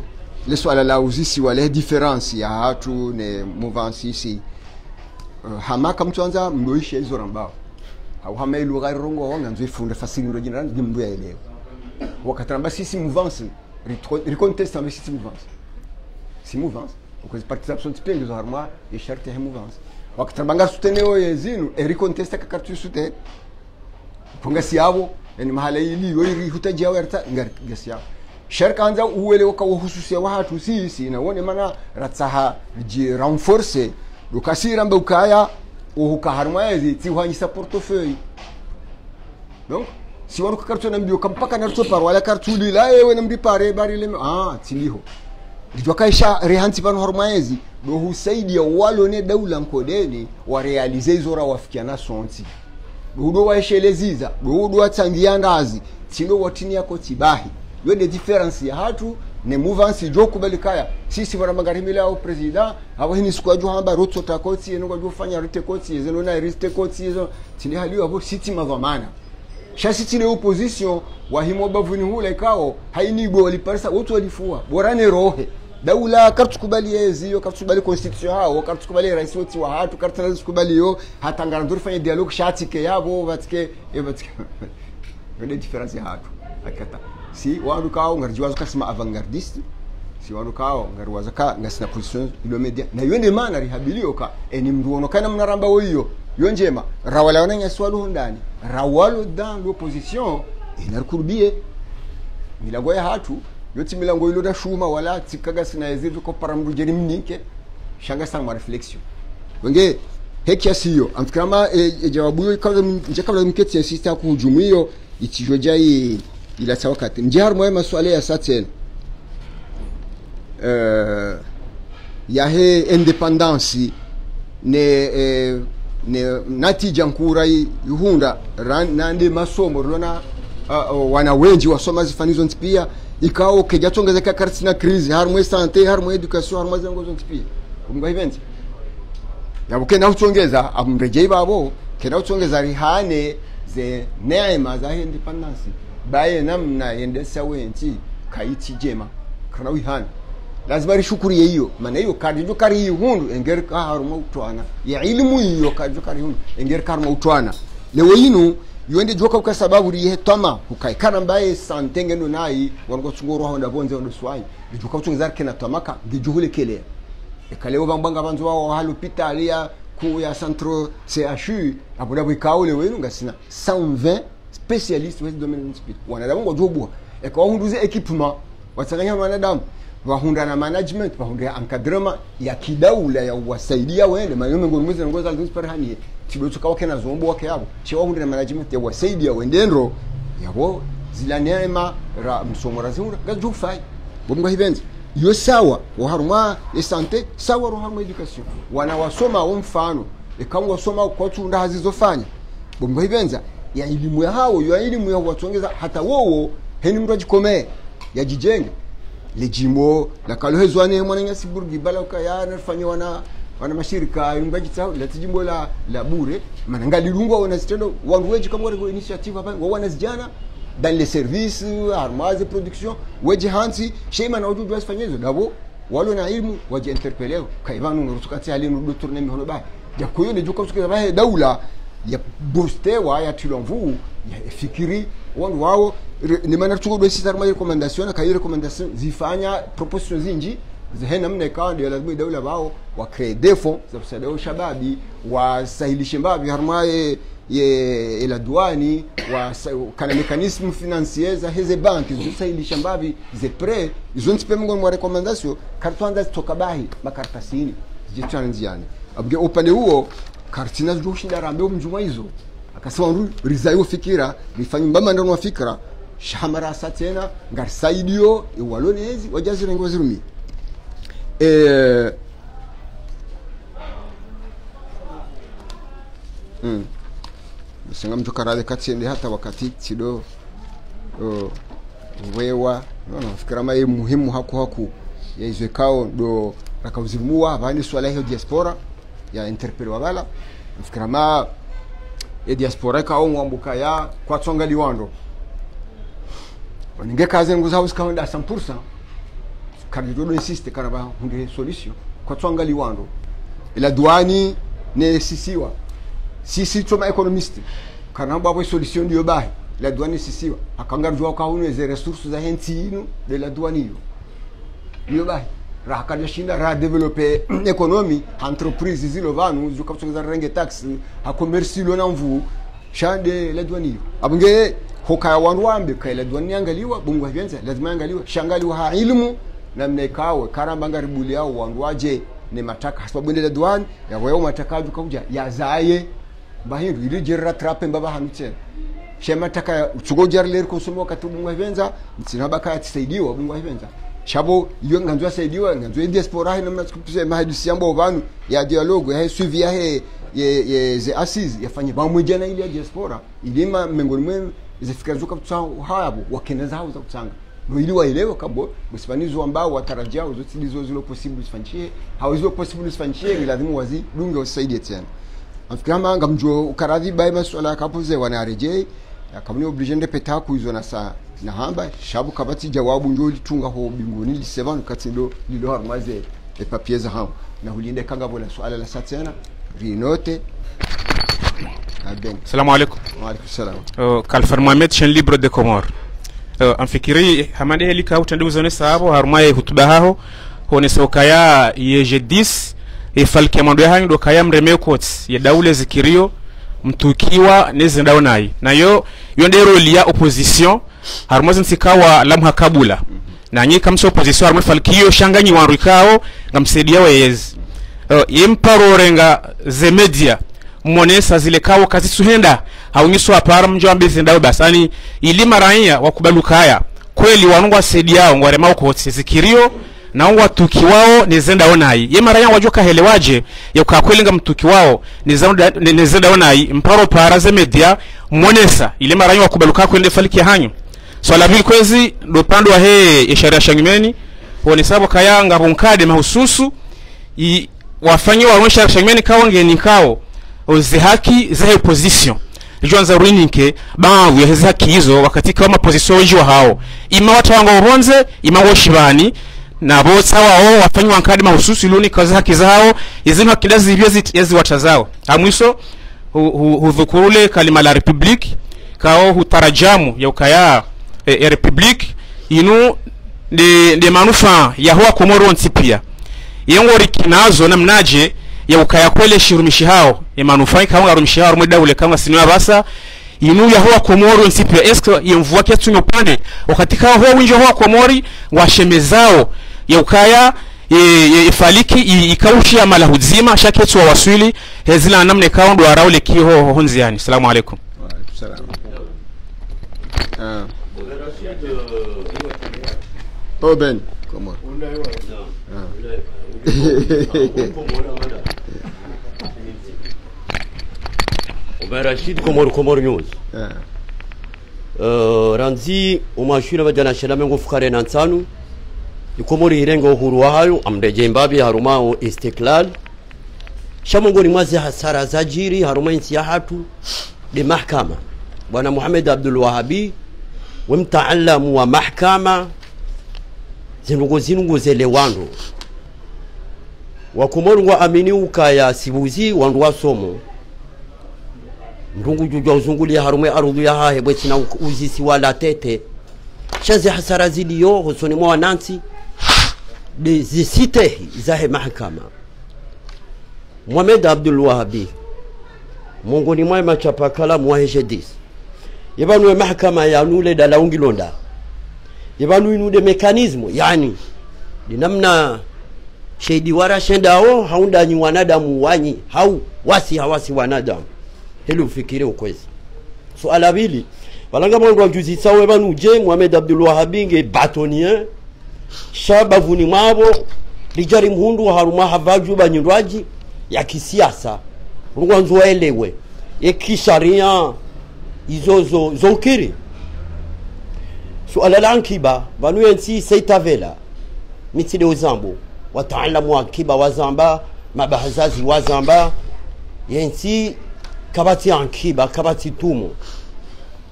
le swala la uzisi wale difference ya hatu ne mouvance ici uh, hamaka mtu anza mdoisha hizo rambao. Au hama ilu gari rongo wanga nzifunda fasili ndo jina ndi mbuya ile wakati ramba sisi mouvance reconteste ambe sisi mouvance. Si Porque as participação de pingos zo harma e charte é mudança. O que trabalha ngar o yezinu é reconteste ka kartu suten punga siabo en mahala ili yori hutaji erta ngar gasiabo sharka anza uwele waka wahususia wahatu sisi na wone mana ratsaha ji renforcer do kasira mbe ukaya uhuka harmaezi ti hwanyisa portefeuille donc si waru ka kartu nambio kampaka narto par wala kartu la ewe nambi pare bari le ah tiliho lijwa kaisha rehansi pano harmaezi do husaidia walone daula nkodeni wa realize hizo wafikia na sonti do do do tilo watini yako tibahi yonde difference ya hatu ne mouvance jo sisi au president hini hamba rotso takotsi eno kwa fanya rite kotsi na kotsi zo shasi tile opposition wa himo bavuni hula ikao haini go waliparisa watu walifua. Borane rohe. Daula kartukubali yeziyo kartukubali constitution hao kartukubali rais wote wa hatu kartukubali yo hata ngara fanya dialogue shati ke yabo batike e batike yonde difference hatu. Akata. Si wanu kao ngar jiwazo kasima avant-gardiste si wanu kao ngarwaza ka ngasina position ilo media. Na yone maana rihabilio ka eni mruono kana mnaramba woyo yo njema rawala wana nyaswalu hundani rawalo dan l'opposition inar kurbie milango ya hatu yoti milango ilo da shuma wala tikaga sina yezidu ko paramdu jeri mnike. Shanga sang ma reflexion. Wenge heki siyo. Amfikama e, e jawabu yo kabla nje kabla mketi ya sista kuhujumu hiyo ichijojai ila tawakati nje har moye maswala ya satel uh, yahe independance ne eh, ne natija nkura ihunda nande masomo rona uh, wana wenji wasoma zifanizo ntipia ikao kejatongezeka karti na crise harmwe sante harmwe education harmwe zango zontipia kumba hivenzi yabo na utongeza amrejei babo kena utongeza rihane ze neema za independence baye namna endesa wenchi kaiti jema kana wihana lazima rishukuriye hiyo. Maana hiyo kadijo kari hundu engeri ka haruma utwana ya ilmu hiyo kadijo kari hundu engeri ka haruma utwana lewe inu yuende joka kwa sababu rihe tama. Ukaikana mbaye santenge no nai. Wango tsungoro honda bonze ndo swai. Bijuka utunza kena tamaka gijuhule kele. Ekalewo bambanga banzo wao halopitalia ku ya centro CHU abuda bwikaule wenu ngasina. 120 spécialistes wezi domaine hospital wanadamu ngojobwa eka hunduze equipement watsanganya wanadamu wahunda na management wahunda ankadrama ya kidaula ya wasaidia wende. Mayume ngurumuzi na ngoza alzi parhani tibo wake na zombo wake yabo che wahunda na management ya wasaidia wendendro yabo zila neema ra msomo razura gajufai bomga hibenzi yo sawa waharuma ya sante sawa waharuma education wana wasoma wa mfano ekamu wasoma kwa tunda hazizofanya bomga hibenza ya elimu ya hao ya elimu ya watuongeza hata wowo heni mtu ajikomee yajijenge lejimo la kalohezwane mwana nyasi burgi bala ukaya nafanya wana wana mashirika yumbaji tao la tijimbo la la bure manangali lungwa wana stendo wangu weji kama wana initiative hapa wa wana zijana dans les services armoires de production weji hansi shema na ujuju wasifanyezo dabo walo na ilmu waje interpelewa kaivanu nurukati alinu docteur nemi hono ba ya kuyo ni joka usikiza ba daula ya bostewa ya tulomvu ya fikiri wandu wao ni maana tuko do sita rekomendasyon recommendation ka recommendation zifanya proposition zinji zihena mne kawa ndio lazima daula bao wa fonds za wa shababi wasahilishe mbabi harmaye ye ila duani wa kana mekanisme financier za bank banki zisahilisha mbabi ze pre izo ntipe mngo mwa recommendation kartwanda zitoka bahi makartasini zijitana njiani. Abge upande huo kartina zidoshinda rambe mjuma hizo. Akasema rizayo fikira rifanye mbama ndano wa fikra shahamara sa tena ngar saidio iwalonezi wajazire ngo zirumi. E... mm. Singa mtu karale katsende hata wakati tido uh, wewa no fikira mai muhimu haku haku. Yaizwekao do rakauzimua bani swala hiyo diaspora ya interpel wavala fikira ma e diaspora ka mwambuka ya kwatsonga liwando waninge kaze nguza house kaunda 100% kadi dodo insiste karaba hunde solution. Kwatsonga liwando ila duani nesisiwa sisi tsoma economist kana babo solution dio bahe la duani sisiwa. Akangarjwa ka uno ze ressources za hentinu de la duani yo dio bahe ra kaja shinda ra developer economy entreprise zilo vanu zukapsokeza renge tax ha commerce lo na mvu. Shande la duani yo abunge hokaya kaila douane angaliwa bungu vyenza lazima angaliwa shangali wa ilmu na mnaikawe karamba angaribuli yao wandu waje ne mataka bunde la duani ya wao mataka ju kauja ya zaye bahindu ili jirra trape mbaba hanu tena shema taka tsugo jar ler ko sumo wakati bungu hivenza mtsina baka tisaidiwa bungu hivenza shabo iyo nganzwa saidiwa nganzwa diaspora hina mna tukupise mahadisi yambo vanu ya dialogue ya suivi ya he ye ye ze ya yafanye bamwe na ile ya diaspora. Ilima mengoni mwe zifikira zuka haya bo wakeneza hauza kutsanga ndo ili waelewe kabo msipanizo ambao watarajia uzoti hizo zilo possible zifanyie hawezi possible zifanyie lazima wazi dunge usaidie tena. Afikira manga mjo ukaradhi bai masuala akapuze wanarejei akamni obligé de peta hizo na saa na hamba shabu kabati jawabu njo litunga ho binguni lisevanu katsindo lilo harmaze e papier za hao. Na hulinde kanga bola swala la satena rinote aben Salamu alaikum. wa alaikum salam. Uh, Kalfar Mohamed chen Libre de Comore. Uh, amfikiri hamande helika utande uzone sabo harumaye hutuba haho. Hone sokaya yeje 10 falke mando yahanyu do kaya mreme kots ye daule zikirio mtukiwa nezi ndao nayi nayo yonde roli ya opposition harumaze nsikawa lamha kabula. Na nyi kamso opposition harumazi falkiyo shanganyi wanrikao ngamsaidia weyezi uh, yemparorenga ze media monesa zile kawo kazisuhenda haunyiso apara mjo mbezi ndawe basani. Ili maraia wakubalu kaya. Kweli wanungwa sedi yao ngwarema uko zikirio na ungwa tuki wao nizenda onai. Ye maraia wajua kahelewaje ya kweli nga mtuki wao nizenda nizenda onai mparo para ze media monesa ile wakubalu wakubaluka kwende faliki hanyu. Swala so, kwezi dopando wa he ya sharia shangimeni wonesabo kayanga bunkade mahususu. I wafanye mwesha shangimeni kawo ngeni kawo ze haki za opposition lijonza runinke bawu ya ze haki hizo wakati kama position hiyo hao ima watawanga uronze ima woshibani na botsa wao wafanywa nkadi mahususi luni kazi haki zao izino hakidazi hivyo yazi watazao amwiso hudhukurule hu, hu kalima la republic kao hutarajamu ya ukaya e, e republic inu de, de manufa ya huwa komoro ntipia yengo rikinazo namnaje ya ukaya kwele shirumishi hao ya manufai rumishi hao rumwe daule kama sinwa basa inu ya huwa komoro esko ya yemvua kia tunyo pane wakati kawa huwa winjo huwa komori washemezao ya ukaya ifaliki ikaushi ya mala huzima shaketu wa waswili hezila namne kawa wa raule kiho honzi yani salamu alaikum. Salam ah. Oh ben. Comment Oben Rashid Komor Komor News. Uh, ranzi umashura bajana shela mengo fukare na nsanu. Ikomori irengo uhuru wahayo amreje mbabi harumao istiklal. Shamongoni mwazi hasara zajiri haruma insi ya hatu. De mahkama. Bwana Muhammad Abdul Wahabi wemtaalamu wa mahkama zinungu zinungu zele wandu. Wakomori ngwa amini ukaya sibuzi wandu wasomo ndungu jujwa uzungulia harume arudhu ya hahe bwetsina uzisi wala tete. Shazi hasara ziliyo husoni mwa wanansi. Zisitehi zahe mahakama. Muhammad Abdul Wahabi. Mongoni mwa machapakala mwaheje dis yebanu mahakama ya nule dala ungilonda yebanu inude mekanismo yani dinamna shedi wara shendao haundanyi wanadamu wanyi hau wasi hawasi wanadamu heli ufikire ukwezi swala so, bili balanga mwandu wa juzi sawe banu je Muhammad Abdul Wahhabi nge batonien shabavuni mwabo lijari mhundu haruma havaju banyindwaji ya kisiasa. Rungwa nzoelewe ekisharia izozo zonkiri. Suala la ankiba banu yensi seitavela mitsile uzambo wataalamu wa akiba wazamba mabahazazi wazamba yensi kabati ankiba kabati tumo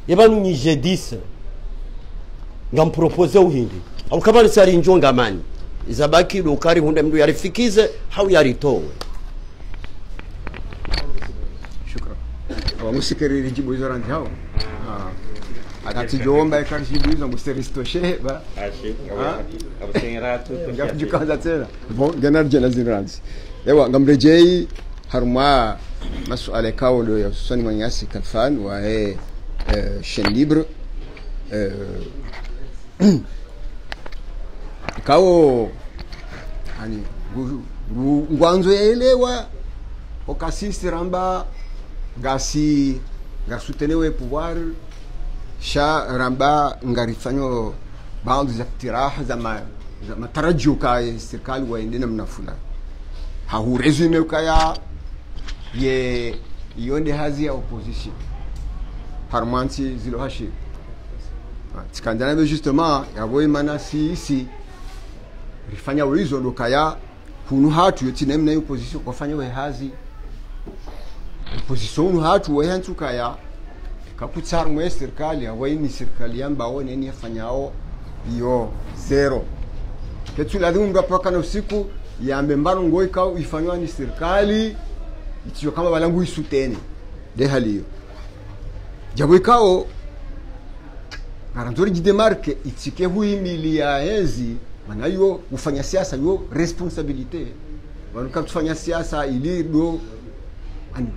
yebanu ni jedis ngam propose uhindi. Au kama sari njonga mani. Izabaki lukari hunde mdu yarifikize hau yaritowe. Wamusikerere jibu hizo rangi hao? Ah. akatijoomba ekarijibu hizo ristoshe ba? Ngakujikanza tena? Bon ganarjena zinranzi ewa ngamrejei harma masuala kawo do ya hususani Mwanyasi Kafan wa he eh, chaîne libre eh, kawo hani ngwanzo yaelewa okasisi ramba ngasi ngasoutenewe pouvoir sha ramba ngarifanyo baadhi za tiraha za ma za matarajio ka serikali waende namna fulani. Hahuresume kaya ye yonde hazi ya opposition. Hashi. Tikandana be justement yabo imana si isi rifanya wizo ndo kunu hatu yoti nemna opposition kufanya we hazi. Opposition hunu hatu hantu kaya kaputsar mwe serikali awai ni serikali yamba one ni yafanyao yo zero. Ketu lazima mndu apaka na usiku yambe mbano ngoi ka ifanywa ni serikali itiyo kama balangu isutene. De haliyo jabo ikao ngaranzori jidemarke itike huimili ya hezi mana yo ufanya siasa yo responsabilite. Wanu kama tufanya siasa ili do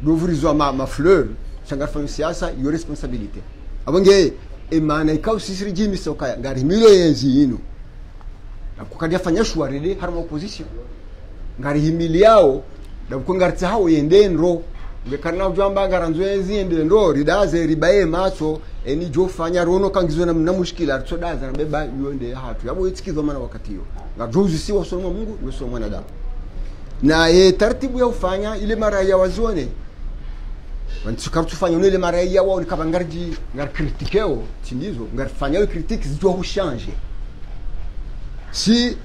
dovurizwa ma, ma fleur shangar fanya siasa yo responsabilite. Abonge emana ikao sisiri jimi sokaya ngari milo yenzi ino. Nakukadia fanya shwarede harma opposition. Ngari himili yao dabuko hawo yende nro ngekarna ujamba ngaranzo yenzi yende nro ridaze ribaye macho eni jo fanya rono kangizwe na na mushkila nabeba yonde hatu yabo itsikizwa mana wakati hiyo ngajozi si wasoma Mungu ni wasoma mwanadamu na ye taratibu ya ufanya ile mara ya wazione wantukar tufanya ile mara ya wao nikaba ngarji ngar kritikeo tindizo ngar fanya yo critique zijwa hushanje si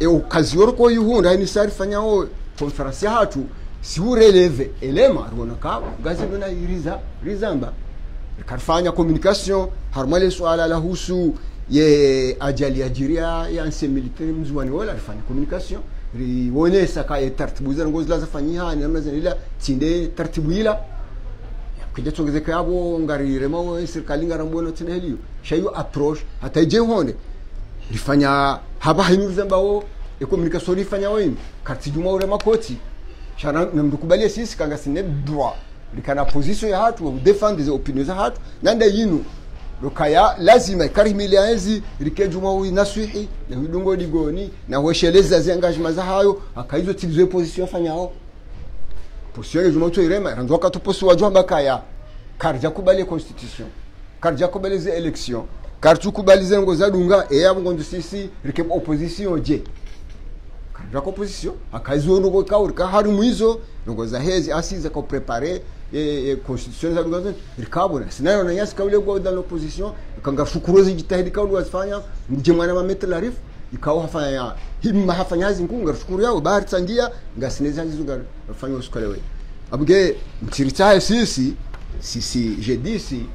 e okazi ko yuhunda ni sari hatu si ureleve. Elema rona ka gazi ndona iriza rizamba. Karfanya communication harmale swala la husu ye ajali ya jiria ya anse militaire mzwani wala rifanya communication. Riwonesa ka ye tartibu zana ngozi la zafanyi hani namna zanila tinde tartibu ila. Kija tsongezeka yabo ngari rema serikali ngarambono tena heliyo. Shayu approach hata je hone rifanya haba hainuriza mbao e communication rifanya wenu kati juma ure makoti. Shana namdukubalia sisi kanga sine droit. Likana position ya hatu defend the opinions za hatu. Nanda yinu. Lokaya lazima karimili aezi rike juma wi nasihi na hidungo digoni na wesheleza zi engagement za hayo. Akaizo tilizwe position fanyao position ya juma irema ranzo ka to position wajwa bakaya karja kubali constitution karja kubali election kartu kubali zengo za dunga e yabo ngo sisi rike opposition je karja ko opposition? Akaizo kauri ka urika hari mwizo ngo za hezi asize ko préparer e, e, constitution za dunga rikabona sinayo na yasi kaule go dans l'opposition kanga shukuru zi jitahidi kauli wasfanya mje mwana ma metal la rif ikawa hafanya himma hafanya hazi ngunga shukuru yao bahari tangia ngasineza ngar fanya usikale abuge abge mtiritaye sisi sisi jedisi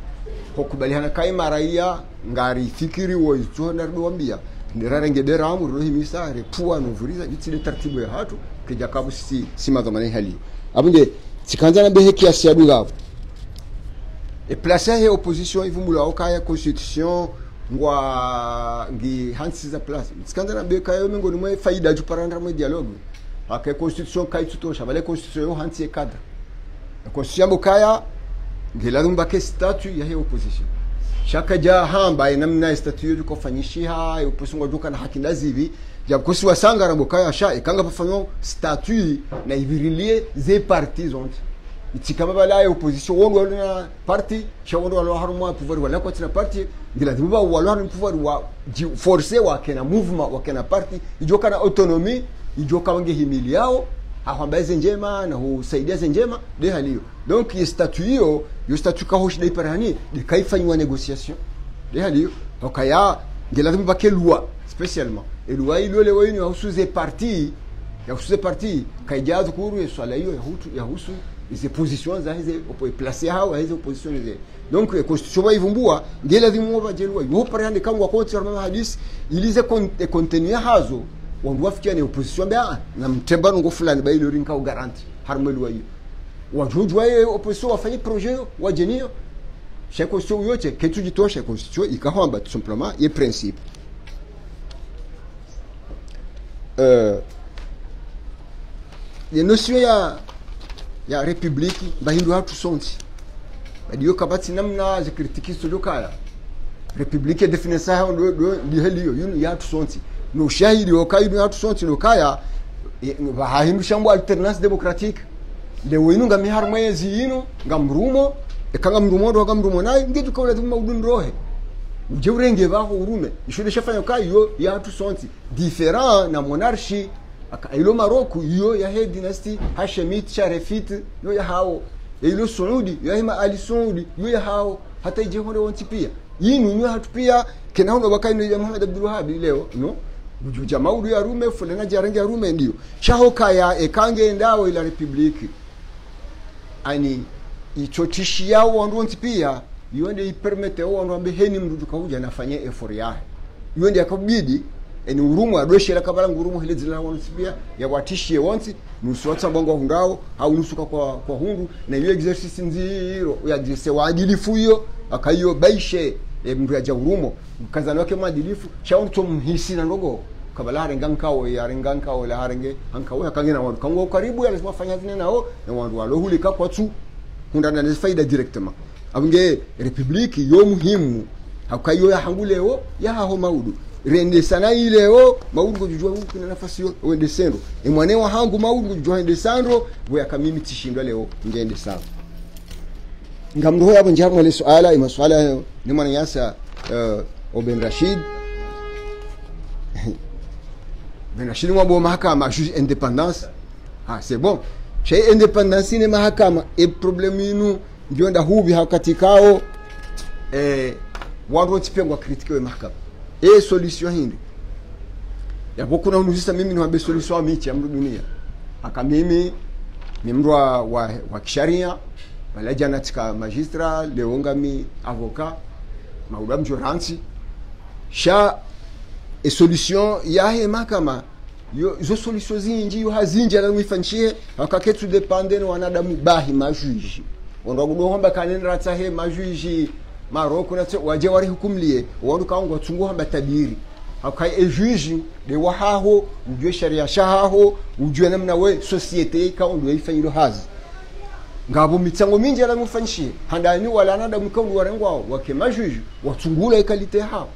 hokubaliana kaimara raia ngari fikiri wo izo narwambia ndirarenge deramu rohimisa repua novuriza itsile taratibu ya hatu kija kabu si sisi simadhamani hali. Abunge tikanza na behe kiasi ya dugavo e place he opposition ivumula okaya constitution ngwa ngi hansi za place. Tikanza na behe kayo miongoni mwe faida juparandra mwe dialogue. Ake constitution kaitutosha vale constitution yo hansi e cadre constitution bokaya ngilalumba ke statut ya he opposition shaka ja hamba namna statut juko fanyishiha upusungo juka na haki ndazivi jabukosi wasangara kaya asha ikanga pafanyo statut na ibirilie ze parti zonte. Itikama bala ya opposition wongo na parti sha wongo wala harumwa pouvoir wala kwa tina parti ndila dibuba wala harum pouvoir wa forcer wa kena movement wa kena parti ijoka na autonomie ijoka wange himili yao ahwambaze njema na husaidia njema de halio donc ye statut hiyo yo statut ka hoshi dai parani de kaifanywa négociation. De halio okaya ngila dibuba ke loi spécialement. Et loi ilo le wenu yahusu ze parti yahusu ze parti kaijazu kuru swala hiyo yahusu yahusu ize position za hize opo place hao hize position ze donc e constitution ba ivumbua ngela dhimu ba jelwa yo parani kangwa konti ya hadisi ilize contenu hazo wandu wafikia ni opposition bia na mtemba ngo fulani ba ile rinka garanti. Harmelwa hiyo. Wajujwa ye opposition wafanye projet wajenio cha constitution yote ketu jitosha constitution ikahamba tout simplement ye principe. Euh les notions ya ya republiki bahindu hatu sonti. Badiyo kabati namna zikritiki sodokaya republiki definisa hao ndo ndo diheliyo yunu ya hatu sonti no shahidi okayi no hatu sonti no kaya bahindu shambo alternance démocratique lewo inu ngami har mwezi yinu ngamrumo ekanga mrumo ndo ngamrumo nayo ngetu kawla tuma udun rohe. Ujewrenge baho urume ishule shafanya ya hatu sonti different na monarchie ilo maroku iyo ya he dynasty hashemit sharefit yo ya hao. Ilo Saudi yo ya Ali Saudi yo ya hao. Hata ije hore wonti pia. Yinu nyo hatu pia. Kena hono bakaino ya Muhammad Abdul Wahhab leo no bujuja maudu ya rume fulana jarangi ya rume ndio. Shaho kaya ekange ndao ila republiki. Ani ichotishi yao wandu wonti pia yuende ipermete wandu ambe heni mrudu kauja nafanya effort yahe ya akabidi eni urumu adoshera kabala ngurumu hile zila pia ya watishie wonsi nusu watsa bongo hundao au nusu kwa kwa hundu na yu exercise nziro ya jise waadilifu hiyo akaiyo baishe e mndu ya jaurumo kazana wake madilifu shaun to mhisi na ndogo. Kabala harenga ya harenga nkao la harenge ankao ya na wandu kango karibu ya lazima fanya zine nao na wandu walo hulika kwa tu. Hunda na faida directement abunge republiki yo muhimu. Hakayo ya hanguleo ya haho maudu. Rende sana ileo maudu kujua huku na nafasi yo wende sendo. E mwane wa hangu maudu kujua hende sandro we akamimi tishindwa leo ngende sana ngamro yabo njabu ngale swala ima swala ni mwana yasa uh, Oben Rashid Ben Rashid bo mahakama juge indépendance. Ha c'est bon. Cey indépendance ni mahakama e inu yinu ndio nda hubi hakatikao eh wandu wotipengwa kritike we mahakama. E solution hindi yapo kuna unusisa mimi niwambe solution wa michi ya mru dunia. Aka mimi ni mru wa, wa, wa kisharia balaja natika magistra leonga mi avoka mauda mjoransi. Sha e solution yahe makama yo zo solution zinji yo hazinji ala mwifanchie akaketu depende no wanadamu bahi majuji ondo kanen kanenra tsahe majuji maroko na waje wari hukumlie. Wandu kaongo tungu hamba tabiri. Hakai e juge de wahaho ujue sharia shahaho ujue namna we societe kaundu ifanyiro hazi ngabo mitsango minji ala mufanyishie handani wala nada mkondo wa rengwa wa kemajuju wa tungula ikalite hao.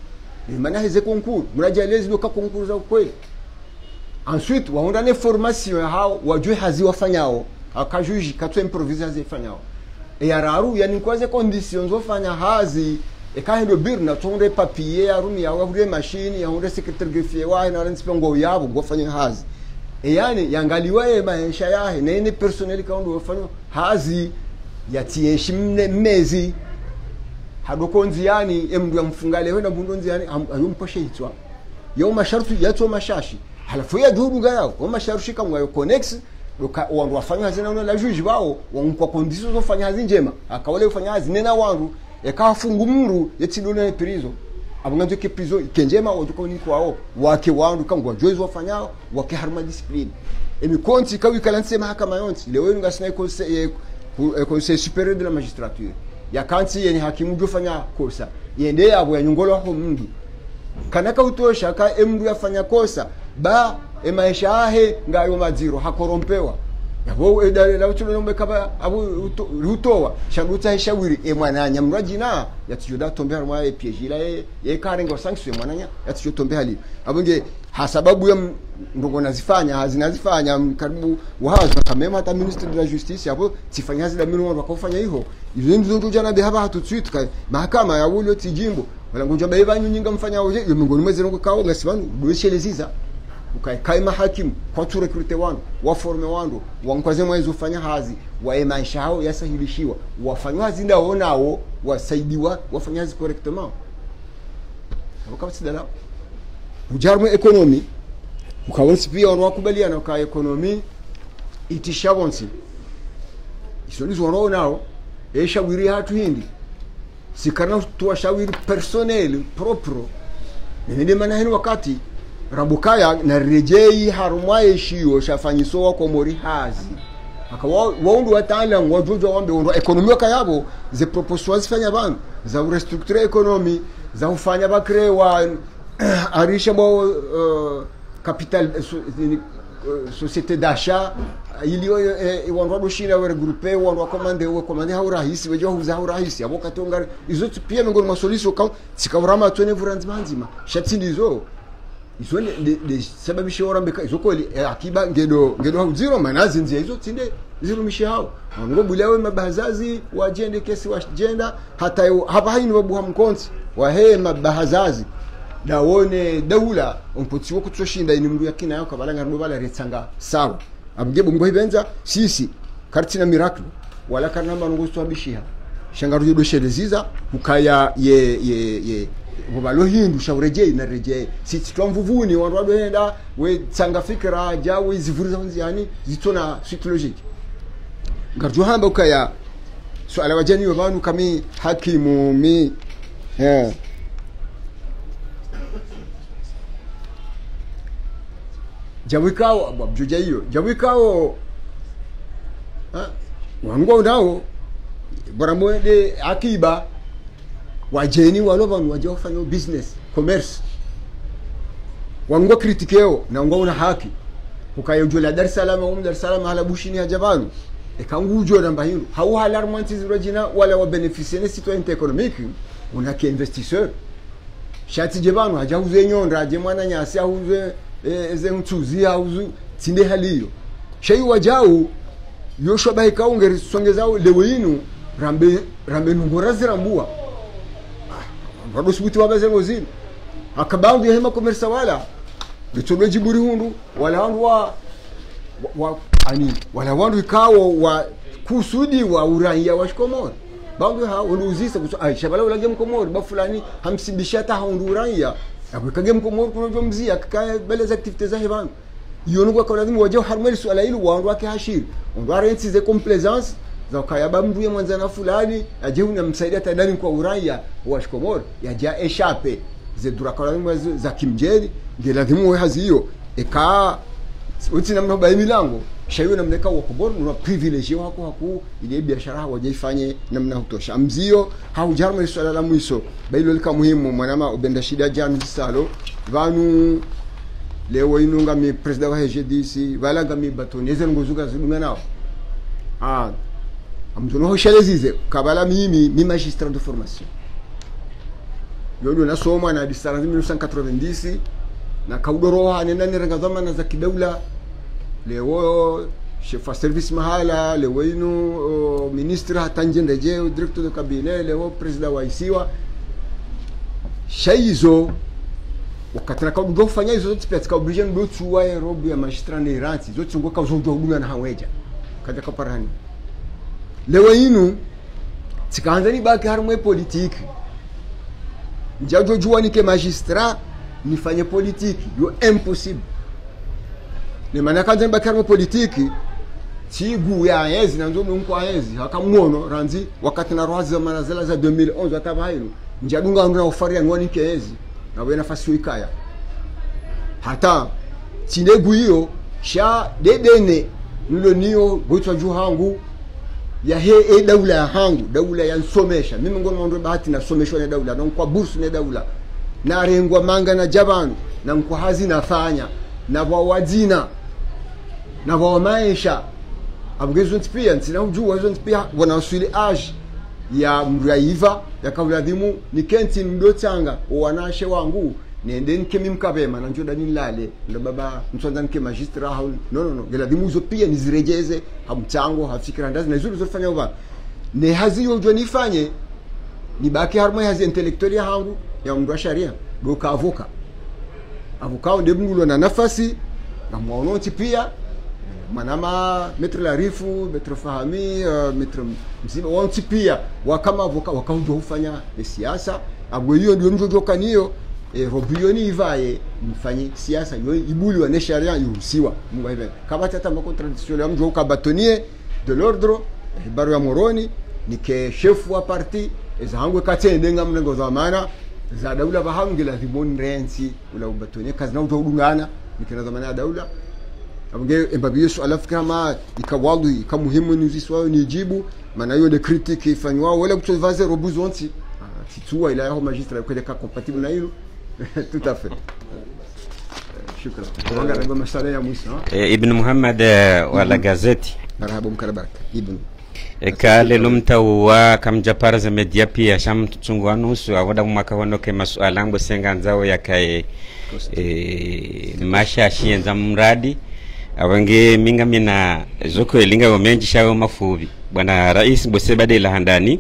Ni mana heze konkuru mnajalezi doka konkuru za kweli ensuite waonda ne formation ya hao wajue hazi wafanyao akajuji katwe improvise hazi fanyao e yararu yani kwaze conditions ofanya hazi. E bir na tonde papier ya wavure machine ya hunde secretary greffier wa na ran spengo yabo gofanya hazi e yani yangaliwa e maisha yahe. Nene personeli kaundo wafanya hazi yatieshi mne mezi hadoko nziani emndu yamfungale wenda bundo nziani ayumposhe hitwa. Yo mashartu yatwa mashashi. Halafu ya dudu ngayao o masharushi kamwa yo connect wandu wafanya hazina la juji wao wankwa conditions zo fanya hazi njema. Akawale ufanya hazi nena wandu yakafungu mru yetsidona prizo abanganzo ke prizo kenjema wajuko ni kwao wake wandu kangwa joizo wafanyao wake harma discipline. Emi konti kawi kalanse mahakama yonti leo nga sina conseil conseil supérieur de la magistrature. Ya kanti yeni hakimu jofanya kosa. Yende yabo yanyongolo ho mndu kanaka utosha ka emndu yafanya kosa ba emaisha ahe ngayo madziro hakorompewa yabo edala uchulo nombe kaba abu rutowa. Sharuta heshawiri e mrajina yatujoda tombe harwa e piejila e e karengo sanction mwananya tombe hali. Abunge hasababu ya ndongo nazifanya hazinazifanya karibu wahaza kamema hata ministre de la justice yabo tifanya hazi da minu wakofanya hiyo izo ndizo jana behaba hatu tweet kai mahakama ya wulio tijimbo wala ngonja beba nyinga mfanya oje yo mingoni mwezi ngo kawo ngasibanu dwesheleziza ukae mahakimu kwa tu rekrute wandu waforme wandu wankwaze mwezi ufanya hazi wae maisha hao yasahilishiwa wafanywa hazi ndao nao wasaidiwa wafanya hazi correctement kama sidala. Ujarmu ekonomi ukawonsi pia wanu wakubaliana uka ekonomi itisha wonsi. Isonizi wano nao eshawiri hatu hindi. Sikana tuwashawiri personnel propro. Nende maana hini wakati rabukaya na rejei harumwa eshiyo shafanyisowa komori hazi aka wa- waundu wataalam wajojo wambe undu ekonomi wakayabo ze proposal zifanya bantu za urestructure economy za ufanya bakre wa arisha bo uh, capital uh, so, uh, societe d'achat iliyo eh, wandu wadoshina we regroupe wandu wakomande we komande hau rahisi wejo huza hau rahisi abo katonga izo pia miongoni mwa solution ka sikaurama twene vuranzima nzima shatindizo izo ne- ne- ne sababishe orambeka izo kweli eh, akiba ngedo ngedo hau zero manazi nzia izo tinde zirumishe hao. Ngo bulewe mabahazazi wajende kesi wajenda hata yo hapa haini wabuha mkonsi wahe mabahazazi. Dawone daula umpotsiwo kutsoshinda ini mndu yakina yako balanga ndo bala retsanga sawa. Abge bungo hibenza sisi kartina miracle wala karna manungo twabishiha shangaru yodo shereziza ukaya ye ye ye balo hindu urejei na rejei wandu wadoenda we fikra ja we zivuriza nziani zitona suite logique hamba ukaya swala wajani wabanu kami hakimu mi yeah. jawikao babjuja hiyo jawikao ha? wangu nao bora mwende akiba wajeni walo vanhu waje wafanya business commerce. Wango kritikeo na ngo una haki. Ukayojola dar es salaam um dar es salaam hala bushini haja vanhu ekangujo namba hilo hau halar mwanti ziro wala wa beneficiene citoyen économique una ke investisseur. Shati je vanhu haja uze nyonda aje mwana nyasi ahuze eh, eze mtuzi auzu tinde hali hiyo. Shei wajau yoshoba ikaungeri songezao lewe inu rambe rambe nungora zirambua buti wabaze ngozini akabandu yahema komersa wala. Bitulwe jiburi hundu wala wandu wa wa, wa ani wala wandu ikawo wa kusudi wa uraia wa shikomori. Bandu ha uluzisa kuso ai shabala ulage mkomori ba fulani hamsibisha ta hundu uraia. Akwikage mkomori kuno jomzia kaka bele za aktivite za hebandu yonu kwa lazima waje harmoni swala hilo wandu wake hashiri wandu arensi ze complaisance za ukayaba mndu ye mwanzana fulani aje unamsaidia tadani kwa uraia wa shikomori yaja eshape ze dura kwa za- kimjeri nge lazima we hazi hiyo. Eka uti namna ba milango shaiwe namleka wa wakobor na privilege wako haku ile biashara hawajaifanye namna hutosha. Mzio haujarma swala la mwiso. Bailo lika muhimu mwanama ubenda shida janu salo. Vanu leo inunga mi president wa HDC valanga mi batoneze ngozuka zidunga nao. Ah amzono hoshelezize kabala mimi mi magistrat de formation. Yodo nasoma na distance 1990 na kaudoroha nenda nirenga zamana za kidaula. Leo chef service mahala leo inu ministre hatanjende je directeur de cabinet leo president wa isiwa. Shaizo wakati nakaudu ndo fanya hizo zote pia tikaoblige ndo tuwa robu ya magistrat ne iranti zote ngo zo ndo na haweja. Kaja kaparani leo inu tikaanza ni baki harumwe politiki. Njajo jua nike magistrat nifanye politiki. Yo impossible. Ni maana kanza nibaki harumwe politiki tigu ya hezi na nzomu mko haka mwono, ranzi wakati na rohazi za manazela za 2011 atabahiru njadunga ndo na ufaria nwani ke ayezi na wena fasi uikaya. Ikaya hata tinegu hiyo sha dedene nilo niyo gwitwa juu hangu ya he e daula ya hangu daula ya nsomesha. Mimi ngoma ndo bahati nasomeshwa na daula na kwa bursu na daula. Na rengwa manga na jabanu na nkwa hazi nafanya na wamaisha abgezo pia ntina ujua hizo pia wanawasili age ya mraiva yakauladhimu nikenti mdotanga wanashe wangu nende nke mimkavema na njoda nilale. Ndo baba msonza nke magistra hau no no no. Gela dimuzo pia nizirejeze. Hamchango hafikira ndazi. Na zuri zofanya uba ne hazi yo jo nifanye nibaki harmo hazi intellectual hangu ya mndu sharia. Do avoka avukao nde mngulo na nafasi na mwaonoti pia. Manama metre larifu metre fahami uh, metre mzima wanti pia. Wakama avoka wakaujo hufanya e siasa. Abwe hiyo ndio mjojo kaniyo e, robioni ivaye mfanye siasa yo ibuli wa nesharia yuhusiwa. Mwaibe kabati hata mako tradition ya mjo ukabatonie de l'ordre e, baro ya moroni nike chef wa parti ezahangwe kate ndenga mnengo za daula bahangila dhimon rensi ula ubatonie kazi na ujo udungana nikina zamana ya daula. Amge mbabi yesu alafika ma ikawadu ikamuhimu ni ni ijibu maana hiyo de critique ifanywa wala kutovaze robuzo onti titua ila yaho magistra kwenda ka compatible na hilo tout à fait. Shukran. Wanga na masala ya mwisho e, ibn muhammad wa wala gazeti marhaba mkarabaraka ibn. E kale lumtauwa kam japaraza media pia sham tsungu nusu awoda mwaka wono ke masuala ngo senga nzao yakae e, mashashi enza mradi. Awange minga mina zoko elinga womenji shawo mafubi bwana rais bose bade la handani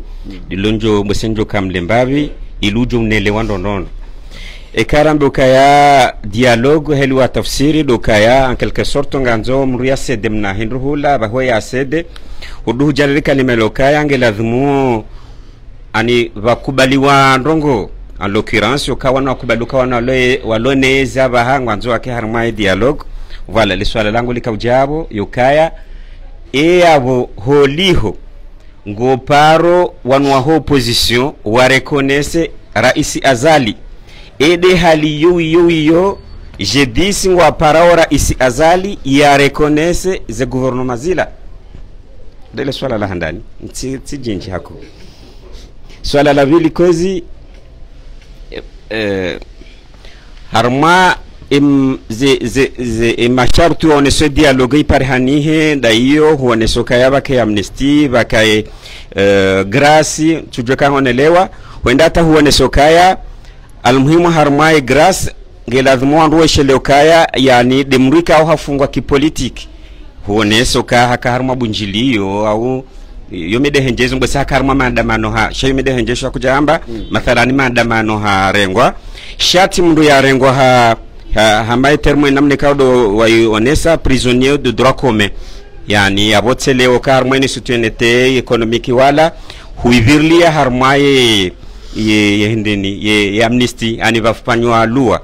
dilonjo bosenjo kamlembavi ilujo mnele wandonono ekarambe ukaya dialogue heli wa tafsiri dokaya en quelque sorte nganzo mruya sede mna hindu hula bahwe ya sede. Uduhu jalili kalime lokaya ange lazimu ani vakubaliwa ndongo. En l'occurrence ukawa na kubaluka wana wale waloneza baha ngwanzo wake harma dialogue. Voilà liswala langu likaujabo yukaya e abo holiho ngoparo wanwaho opposition warekonese raisi azali ede hali yui yui yo je disi ngwa paraora isi azali ya rekonese ze gouvernement zila. Dele swala la handani. Nti ti jinji hako. Swala la vili kozi eh, eh, harma im ze ze ze e masharti oneso dialogue ipare hanihe da iyo huoneso kaya bake amnesty bakae uh, grasi tujwe kama onelewa wenda hata huoneso kaya almuhimu harmaye grace ngelazimu wandu weshele kaya yani demrika au hafungwa kipolitiki huoneso ka haka harma bunjiliyo au yomedehenjezo ngwesa haka harma maandamano ha sha yomede henjesho kujamba mm. mathalani maandamano ha rengwa. Shati mndu ya rengwa ha ha hamaye termo namne kaudo waionesa prisonnier de droit commun. Yani abotselewo ka harma ni citoyenneté ekonomiki wala huivirlia harmaye ye ye hindini ye, ye amnesty ani vafanywa lua.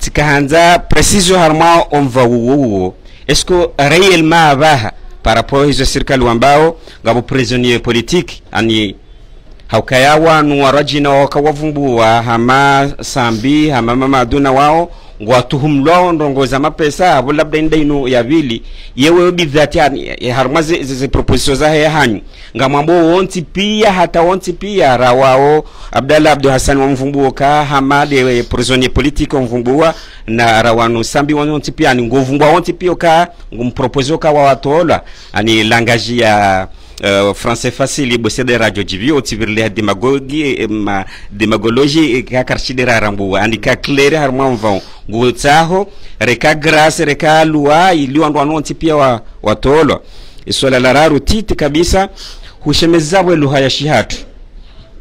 Tikahanza preciso harma omva wuwo est-ce que réellement abaha par rapport hizo serikali wambao ngabo prisonnier politique ani haukaya wanu warajina wakawavumbua hama sambi hama mamaduna wao ngwatuhumlwao ndongoza mapesa abo labda inda indaino yavili yewe bidhati harumwa harma ze, ze, ze proposition za haya hanyu. Ngamwambo wonti pia hata wonti pia rawao abdalah abdu Hassan wamvumbuo ka hamad prisonnier politique wamvumbua na rawanu sambi wonti pia ani ngovumbwa wonti pia ka ngumpropose ka wa watola ani langaji ya uh, français facile bo sede radio jivi o tivirle demagogie ma demagologie ka karchidera rambu andi ka claire har mwa ngutsaho reka grâce reka lua ili wandu wanonti pia wa watolo isola la raru titi kabisa hushemezabwe luha ya shihatu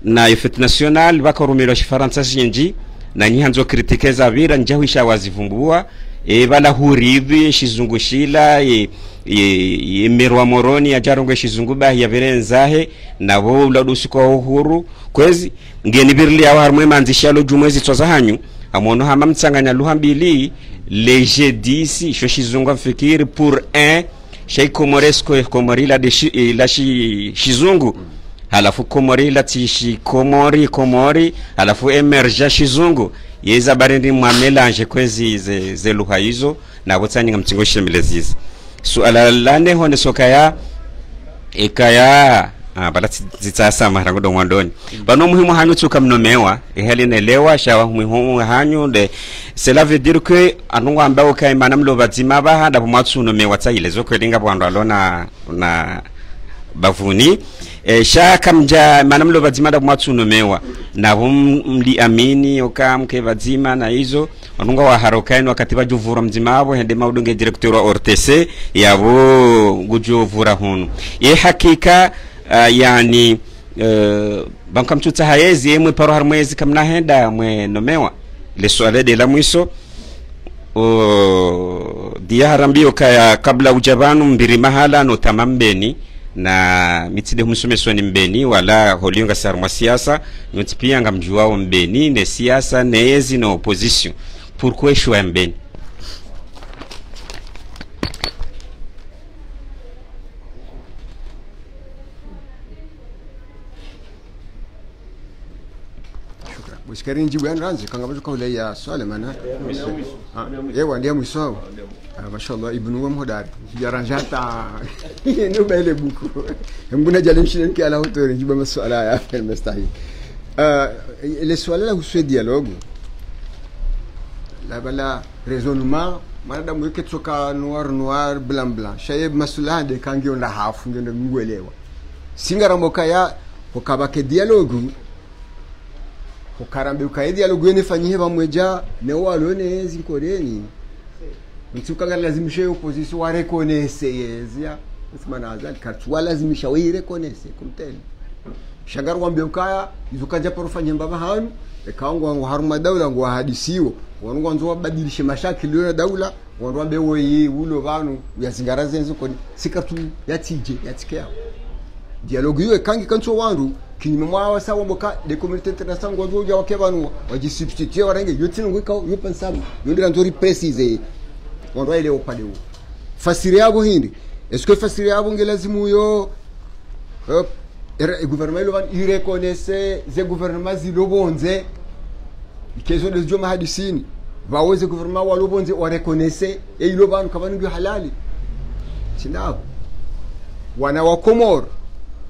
na ifet national bakorumiro shifaransa shinji na nyihanzo kritikeza vira njahuisha wazivumbua e bala xizungu shizungushila e, e, emerwa moroni ajarongo shizunguba yaverenzahe navo uladusikwa uhuru. Kwezi ngeni birli awo harmwe manzishalo jumwezi twaza hanyu. Amono hama mtsanganya luha mbili leje disi sho shizungu mfikiri pour un shei komoresko komori la de shi, la shi, shizungu. Halafu komori la ti shi komori komori halafu emerja shizungu yeza bari ndi melange kwezi ze, ze luha hizo na botsanyinga mtsingo shemeleziza suala lane hone sokaya ikaya ah, bala zitsasa maharango do mwandoni bano muhimu hanyu tsuka mnomewa ihali nelewa shawa muhimu hanyu de cela veut dire que anu ambao kai mana lo batima ba handa pomwatsu no mewa tsaile zo kwelinga bwando alona na bavuni e, shaka mja manam lo batima da pomwatsu no mewa na bum mli amini oka mke vadzima na hizo. Wanunga wa harokaini wakati vajuvura mzima abo hende maudunge directeur wa ortc yavo gujuvura hunu. Ye hakika uh, yani uh, bankamtuta hayezi yemwe paro harimwezi kamna henda mwe nomewa. Le swale de la mwiso. O dia harambio kaya kabla ujabanu mbiri mahala no tamambeni na mitside humsomesoni mbeni wala holionga sarmwa siasa nyoti pia ngamjuwao mbeni ne siasa neyezi na opposition. Pourquoi choix mbeni? Busikari njibu ya nranzi, kanga bazo kaule ya swale mana Ewa, yewa ndiye mwisho Ah, mashallah ibnu wa mhodari jaranjata no bele buku. Mbuna jalim shinen ki ala hotore jiba soala ya fil mestahi euh le swala la uswe dialogue la bala raisonnement mana ɗam mu soka noir noir blanc blanc chaye masula de kangi onda hafu ngendo ngwelewa singara kaya ya ukabake dialogue ukarambe kaye dialogue yene fanyihe bamweja ne walone zinkoreni mtsukaga lazimisha opposition wa reconnaisse yezia simanaza walazimisha wa reconnaisse kumtele wa wambe ukaya izukanja porofa mbaba hanu ekawangu wangu haruma daula ngo hadisiwo. Wangu wanzo wabadilishe mashakili yo daula wangu wambe woyi ulo vanu yazingara zenzo koni. Sikatu yatije yatikea dialogue yo kangi kanso wandu kinyume mwa wasa wamboka de communauté internationale ngo joja wakebanu wajisubstituer warenge yotin ngo ka yo pensabu yondira nzori préciser wandu ile upande huo. Fasiri yabo hindi. Est-ce que fasiri yabo ngelazimu yo hop era gouvernement ilo van ireconnaisse ze gouvernement zilobonze. Ikezo hadisini vaweze gouvernement walobonze wareconnaisse e ilo van kabanu ndio halali. Sinabo wana wa Komoro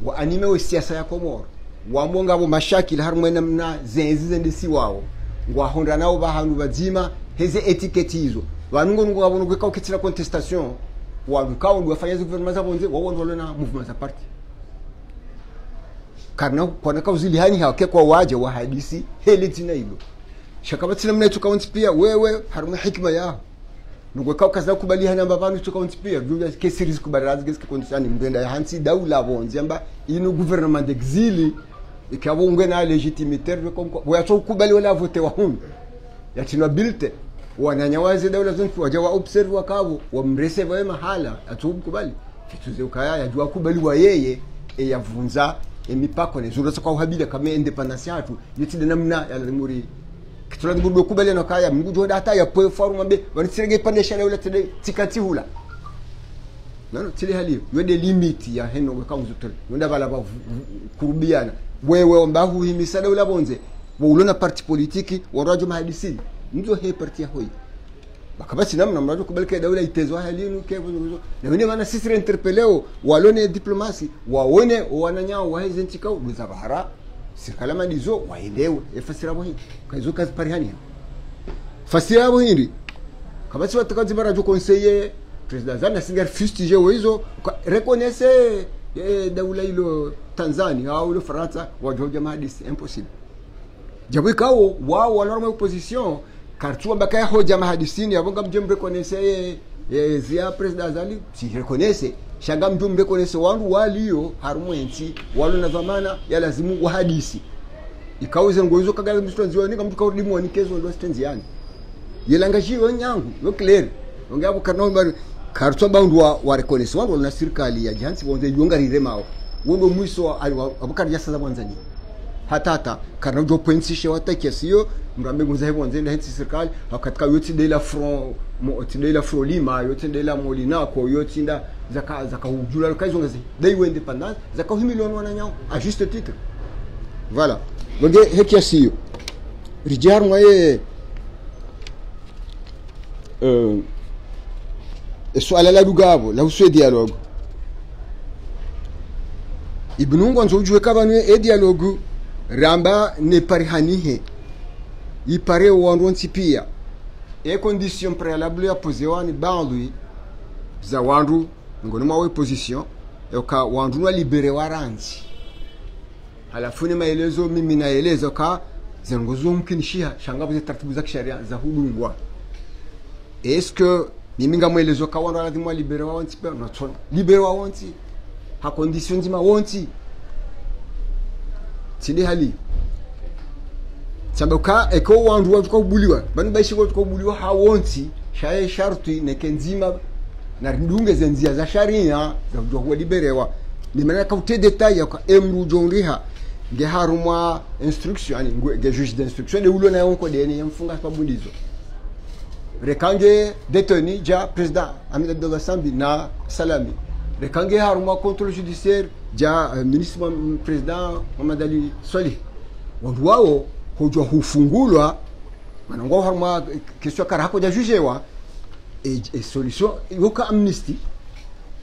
wa anime we siasa ya Komoro wambonga bo mashakili harumwe namna zenzi zende wawo nao bahantu bazima heze etiketi hizo vanungo ngo ngabo ngo ukitira contestation wa vikao ngo afanya gouvernement zabo nze wa ndo na movement za party karna kwana ka uzili hani hawake kwa waje wa hadisi heli tina hilo. Shakabatina mna tukaunti pia wewe haruna hikma yao nugwe kau kaza kubali amba mbavanu tukaunti pia juja ke series kubarazi geske kondisani mbenda ya hansi daula bonzi amba ino gouvernement d'exil ikabo ngwe na legitimité kwa ya kubali wala vote wa hundu yatinwa bilte wananyawaze daula zinfu waja wa observe wakavo wamreseva wa mahala ukaya yajua kubali wa yeye eyavunza emipako nezuro kwa uhabila kama independence yatu yitide namna ya muri kitula ngudo kubali na kaya mgujo data ya poe forum ambe wanitirege pande shale ula tede tikati hula. Nano tili hali yode limit ya heno kwa uzutere yonda bala ba kurubiana. Wewe ombahu himisa daula bonze wa ulona parti politiki wa rajo mahadisi ndio he parti ya hoi bakabasi namna mnajo kubalika daula itezwa halinu ke na wene maana sisi interpeleo walone diplomasi waone wananyao waheze ntikao luza bahara sikalama dizo waelewe efasira bohi kaizo kazi parihani bohi hindi. Kabasi watakazi barajo conseiller president zana singer fustige wizo reconnaissez eh, daula ilo Tanzania au ilo Faransa wajoja mahadisi impossible. Jabu ikawo wao wanarma opposition kartua bakaya hoja mahadisini abonga mjem reconnaisse ye, ye zia president azali si rekonese shanga mjumbe reconnaisse wandu walio harumwensi walo na zamana ya lazimu wa hadisi ikauze ngoizo kagala mstwanzi ni kamtu kaudi mwani kezo ndo stenzi yani. Yelanga jiwe nyangu yo clear. Ongea ko karno mbar kartua bandu wa, wa rekonese. Wandu na serikali ya jansi bonze yonga riremao wondo mwiso abukar jasa za mwanzani hatata karna jo pointishe watakia sio mrambe nguza hebo nzenda hensi serikali hakatika yoti de la front mo ti de la front lima yoti de la molina ko yoti nda zaka zaka hujula kazo ngazi dai we independance zaka himilion wana nyao a juste titre. Voilà. Donc hekia sio rijar moye euh swala la lugabo la uswe dialogue. Ibnungu anzo ujwe kabanu e dialogue ramba ne parihanihe ipare wandu pia e condition préalable ya posewa ni bandui za wandu ngoni mwa opposition yoka wandu na libere waranzi halafu ni maelezo mimi naeleza ka zengozo mkinishia shangabu za taratibu za kisheria za hudungwa est-ce que mimi ngamwelezo ka wandu lazima libere wa wanti pia natona libere wa wanti ha condition zima wanti tili hali. Sababu eko wandu watu kwa kubuliwa. Bani baishi watu kwa kubuliwa hawonti. Shaye sharti neke nzima. Na ndunge zenzia za sharia za kujua kuwa liberewa ni maana ka ute detail ya emru jonriha nge harumwa instruction yani nge juge d'instruction de ulo na yonko de ni mfunga sababu ndizo rekange deteni ja president Ahmed Abdullah Sambi na Salami. Rekange harumwa contrôle judiciaire ja uh, ministre president Muhammad Ali Swali wandu wao hojwa hufungulwa manangwa harma kesho kara hako ja jujewa. E, e solution yoka amnesty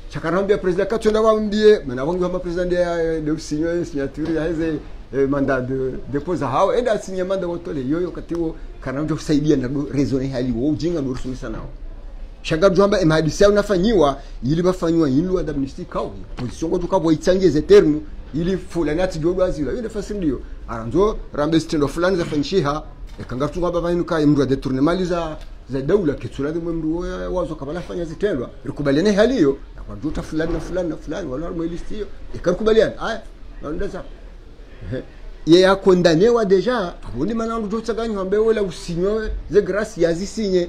chakarambia president katwenda wambie mana wangi wama president ya de sinyo signature ya hize eh, mandat de depose hao. Enda sinye manda wotole yoyo katiwo kanamjo kusaidia na rezone hali wo ujinga ndo rusumisa nao shagadu jwamba emahadisi yao nafanyiwa ili bafanyiwa ili wa damnisti kawo position ngo tukabo itsangize termu ili fulani ati atijodwa azila yule fasi ndio. Aranzo rambe stendo fulani za fanshiha ekanga tunga baba inu kai mru deturne mali za za daula kitsura de mru wazo kabala fanya zitendwa rikubaliane hali hiyo. Kwa juta fulani na fulani na fulani wala mwe list hiyo. Ikarikubaliana aya na za. Ye yakondanewa deja hundi manangu jota ganyo ambe wala usinywe ze grace yazisinye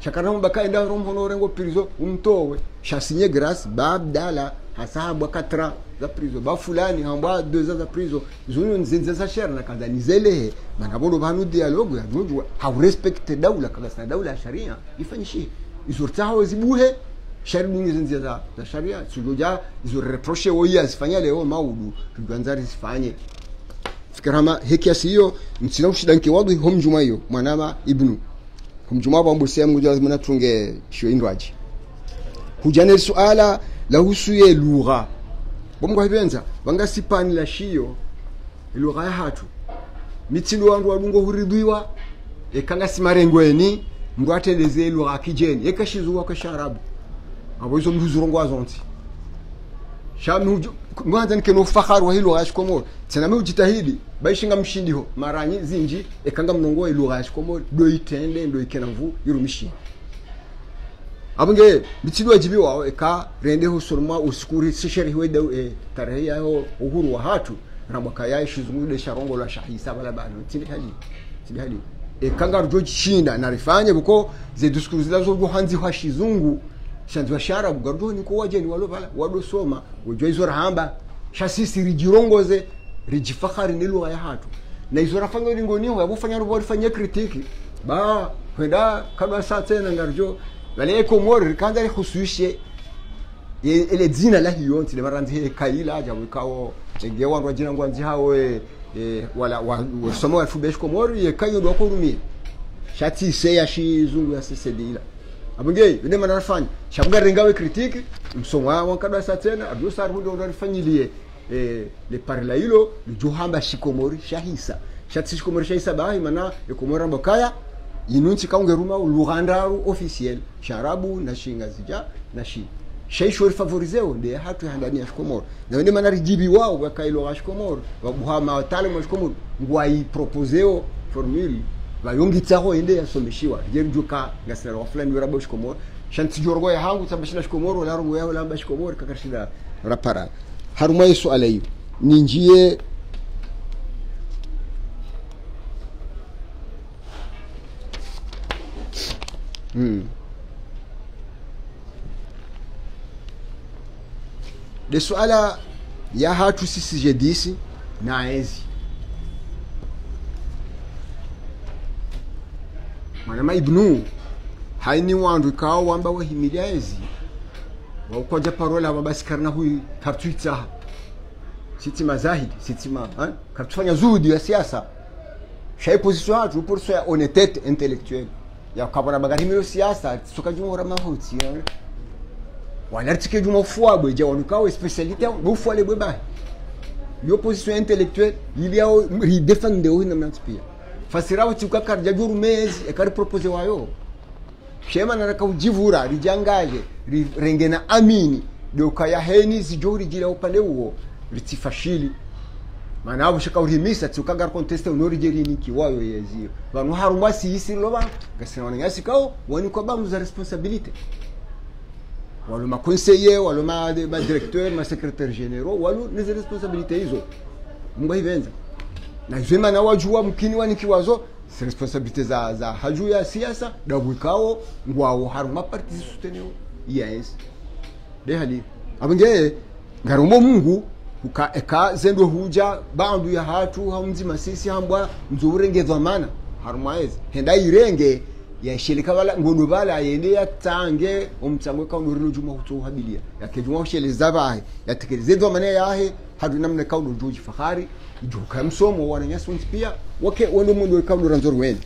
shakaramo bakaenda romhono rengo prizo umtowe. Shasinye grace babdala hasahabwa 4 ans za prizo ba fulani hambwa deza za prizo zunu nzinze za shera na kaza nizelehe. Mana bono banu dialogue ya jojo ha respect daula kaga sana daula ya sharia ifanyishi. Izurta hawo zibuhe shari dungi zinze za za sharia. Sujoja izo reproche wo ya zifanya leo maudu tuganzari zifanye. Fikirama heki asiyo msina ushidanki wadu homjuma hiyo mwanama ibnu kumjuma bambu sehemu kuja lazima tunge shio indwaji hujane suala la husuye lugha. Bomgo hibenza banga sipani la shio lugha ya hatu. Mitindo wandu walungo huridhiwa ekanga simarengweni mndu ateleze lugha kijeni. Ekashizuwa kwa sharabu. Abo izo mndu zurongo azonti shami mwanza nikeno fakhari wa hilo ashkomor tena mimi ujitahidi baishinga mshindi ho. Mara zinji ekanga mnongo lugha ashkomor do itende ndo ikena mvu irumishi abunge bitido ajibi wao eka rende ho surma uskuri sisheri hweda e, tarehe yao uhuru wa hatu na mwaka ya shizungu de sharongo la shahisa bala bala tili hali tili hali ekanga rjo chinda na rifanye buko ze diskuru zilazo go hanzi wa shizungu shanzi wa sharabu gardo ni kuwaje ni walo bala wado soma wajua hizo rahamba. Shasisi rijirongoze rijifakhari ni lugha ya hatu. Na hizo rafanya lingoni wa bufanya rubo rifanye kritiki. Ba kwenda kama saa tena ngarjo. Wale komori rikanda ni khusuishe ele dzina la hiyonti le maranzi kaila aja wikawo ege wandwa jina ngwanzi hawe e, wala wa, wa somo wa fubesh komori ye kayo do kurumia. Shati se ya shi zungu ya sese dila vine mana rafanya shabuga rengawe kritiki msomwa wankadwa sa tena abyo sar hundo ndo rifanyilie e, le parla hilo lijuhamba shikomori shahisa. Shati shikomori shahisa bahi mana ekomora mbokaya inunchi kaungeruma lughandaru officiel. Sharabu na shinga zija na shi. Shaishori favorizeo de hatu handani ya shikomori. Na wende mana rijibi wao wa shikomori. Wabuhama wataalamu wa shkomor ngwai proposeo formule vayongitsaho ende yasomeshiwa. Yerjuka ngasira offline werabo shkomor shanti jorgo ya hangu tabashina shikomoro la rungu yao lamba shkomor kakashida rapara. Haruma yesu alayu ninjie Hmm. de suala ya hatu sisi jedisi na ezi mwanama ibnu haini wandu ikawa wamba wahimilia ezi. Waukoja parola wabasi karna hui kartuitsaha siti mazahidi siti ma ha? kartufanya zuhudi ya siasa. Shai position hatu position ya honnêteté intellectuelle yakabona magarimiro siasa tukajumura mahuti wanartike juma fuabwe je wanukawe specialité bu fuale bwe bahi yo position intellectuelle ili yao ri defende o hinamna pia fasirawo tuka karja juru mezi e kari propose wayo shema na raka ujivura rijangaje rengena amini. Doka ya heni zijori jira upande huo ritifashili maana abo shaka urimisa tukagar conteste unori jerini kiwayo yezio vanu harumwa si isi loba gasina wanengasi kao wani kwa bamu za responsibility walo ma conseiller walo ma ma directeur ma secrétaire généraux walo nizi responsabilité hizo. Mungu hivenza na zema na wajua mkini wani kiwazo si responsabilité za za haju ya siasa dabwikao ngwao harumwa parti soutenir yes. De hali abenge ngarumo mungu uka eka zendo huja bandu ya hatu hamzima sisi hambwa mzurenge dhamana harumwaezi henda irenge yashilika bala ngono bala yende yatange omtsango ka ndorino juma kutu habilia. Yake juma ushele zabahe yatekelezwa mane yahe hadu namna ka juji fahari joka msomo wana nyasi pia. Wake wendo mundu ka ranzor wen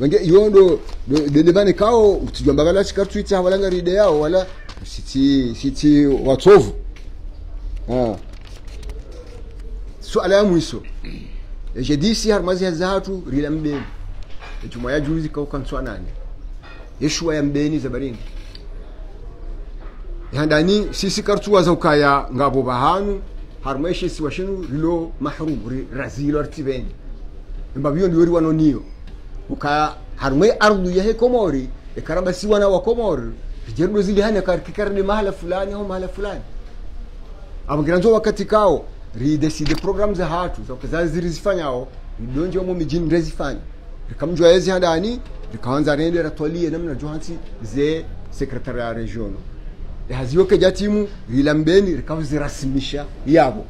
wange yondo dede bane kao utijwa mbagala chikartuita wala ngaride yao wala siti siti watsovu ah suala ya mwiso ejedisi harmazi ya zatu rila mbeni. Juma ya juzi kauka nswa nane yeshua ya mbeni zabarini handani sisi kartuwa za ukaya ngabo bahanu harmaishe si washinu rilo mahrumu razilo artibeni mbabiyo ndio ri wanoniyo uka harmai ardu yahe komori ekaraba si wana wa komori rijerdo zili hane kar kikarde mahala fulani au mahala fulani abagiranzo wakati kao rideside program za hatu za kazazi zirizifanyao ridonje mo mijini rezifanya rikamjwa yezi handani rikaanza rende ratwalie namna johansi ze sekretari ya region timu jatimu rilambeni rikavzirasimisha yabo.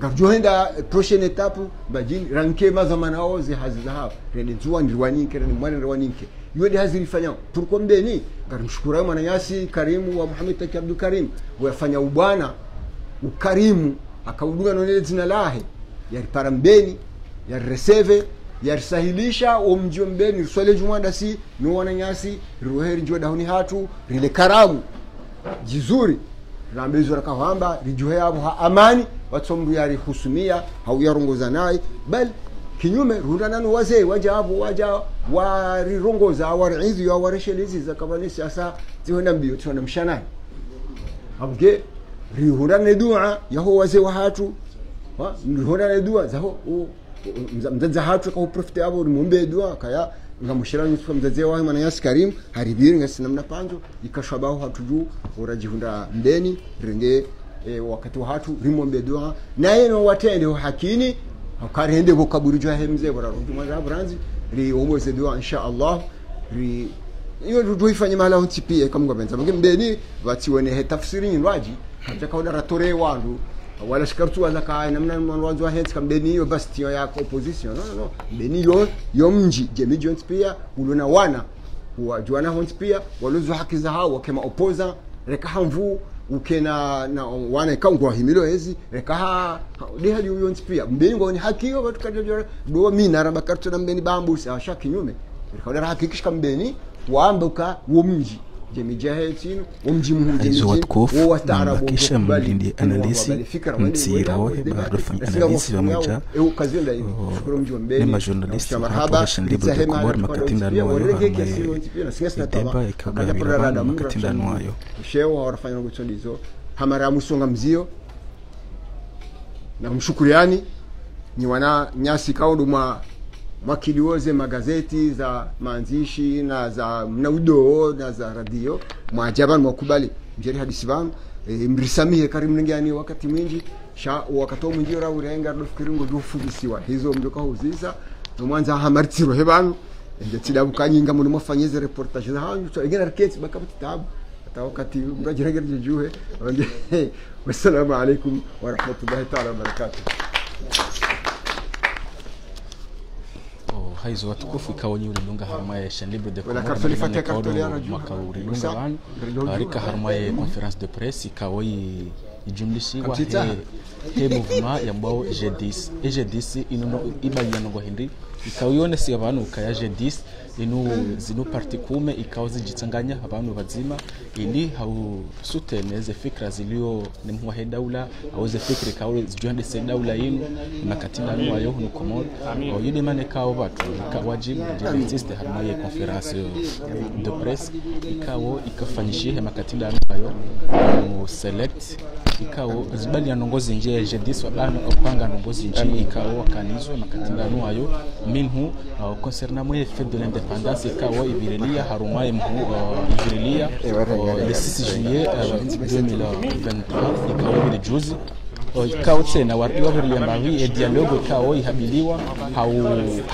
Garjohenda prochaine étape bajini ranke mazamanao zihazizaha rende zuwa ndiriwaninke rende mwana ndiriwaninke yodi hazirifanya turiko mbeni garimshukura mwana nyasi karimu wa muhamed Taki Abdul Karim wafanya ubwana ukarimu akaudunga nonele zina lahe. Yaripara mbeni yarireseve yarisahilisha omjio mbeni riswale jumanda si no wananyasi riroheri njio dahuni hatu rile karamu jizuri. Rambezo rakahamba rijuhe yavo ha amani. Watsomru yari husumia hau yarongoza naye. Bal kinyume rundananu wazee waja abo waja warirongoza wariizi ya wareshelezi zakavanisi asa zihona mbio tihona mshanani abge rihundane dua yaho wazee wa hatu. Wa rihundane dua zaho mzadza hatu kwa avo nimombe dua kaya ngamushira nyitwa mzazi wawe mwana yasi karim haribiri ngasi namna panzo ikashabaho hatuju urajihunda mbeni renge e, wakati wa hatu rimombe dua naye no watende hakini karende bo kaburi jwa hemze bora rundi mwanza branzi ri omoze dua insha Allah ri iyo ndio ifanye mala huntipie kama ngabenza mnge mbeni watiwene he tafsiri nyinwaji kaja kaona ratore wandu wala shikartu wala ka namna wa hens kambeni hiyo basi tio ya opposition. No no no. Mbeni yo yo mji jemi jones pia ulona wana wa juana hons pia waluzu haki za hao kama opposer reka hamvu ukena na wana kangwa himilo hezi reka ha de hali yons pia mbeni ngoni haki yo watu kajo do mina raba kartu na mbeni bambu sa reka wala hakikisha kambeni waambuka wo mji Aizo watukufu mambakisha mlindi analisi mtsirohe bado fanya analisi pamoja ne majournaliste hatoresha ndibu de komor makatindano wayo harmaye ideba ikagabira bana makatindano wayo shewo warafanya ngotsondizo hamara musonga mzio. Na mshukuriani ni wana nyasi kaundo mwa mwakilioze magazeti za maanzishi na za mnaudoo na za radio. Mwajaban mwakubali mjeri hadisi vanu e, mrisamihe karimu ningani wakati mwingi sha wakati mwingi ora urenga dofikiringo dofundisiwa hizo mjoka huziza no mwanza hamartiro hebanu ende tidabu kanyinga muno mwafanyeze reportage za hanyu so egena rketi bakabati tabu hata wakati mrajiragere juhe wassalamu alaikum wa rahmatullahi ta'ala wa haizo watukufu de Wala kartoli fatia kartoli ya raju. mwaka ulilunga Musa, wanu raju arika harma harmaye conférence de presse ikawoyi ijumlishiwa he, he mouvement yambao G10 e G10 inono ibayanongo hindi. Ikawiyonesi abantu ukaya G10 inu zinu parti kume ikawa zijitsanganya abantu bazima. Ili hau suteneze fikra zilio nimwa he daula au ze fikri ikawa zijuande se daula yinu. Makatinda nu wayo hunu komor o yidi mane kawo batu ikawajibu existe harma ye conference de presse. Ikawo ikafanyishie makatina nu wayo mu select. Ikawo zibali ya nongozi nje ya jedis wabana kupanga nongozi nje ikawo wakanizwa makatingano yohu minhu uh, concernant mwe fedu de l'indépendance ikawo ibirelia harumaye mhu uh, ibirelia uh, le 6 juillet uh, 2023 ikawo bile juzi Uh, ikawo tena wari wabirilia mbavi e dialogue kao ihabiliwa hau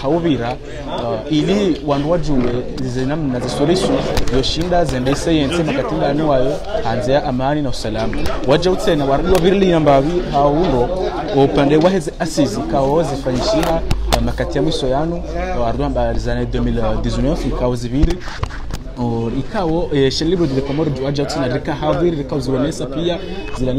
haubira uh, ili wandu wajuwe zinamna solution yoshinda zende science makatingano ayo hanze ya amani na usalama waja utsena mbavi haundo upande waheze asizi kao zifanyishiha uh, makati ya mwiso yanu wardu mbali zane 2019 kao zibiri or ikawo eh, shelibo de komoro juwaja utsena rika haviri rika uziwenesa pia zila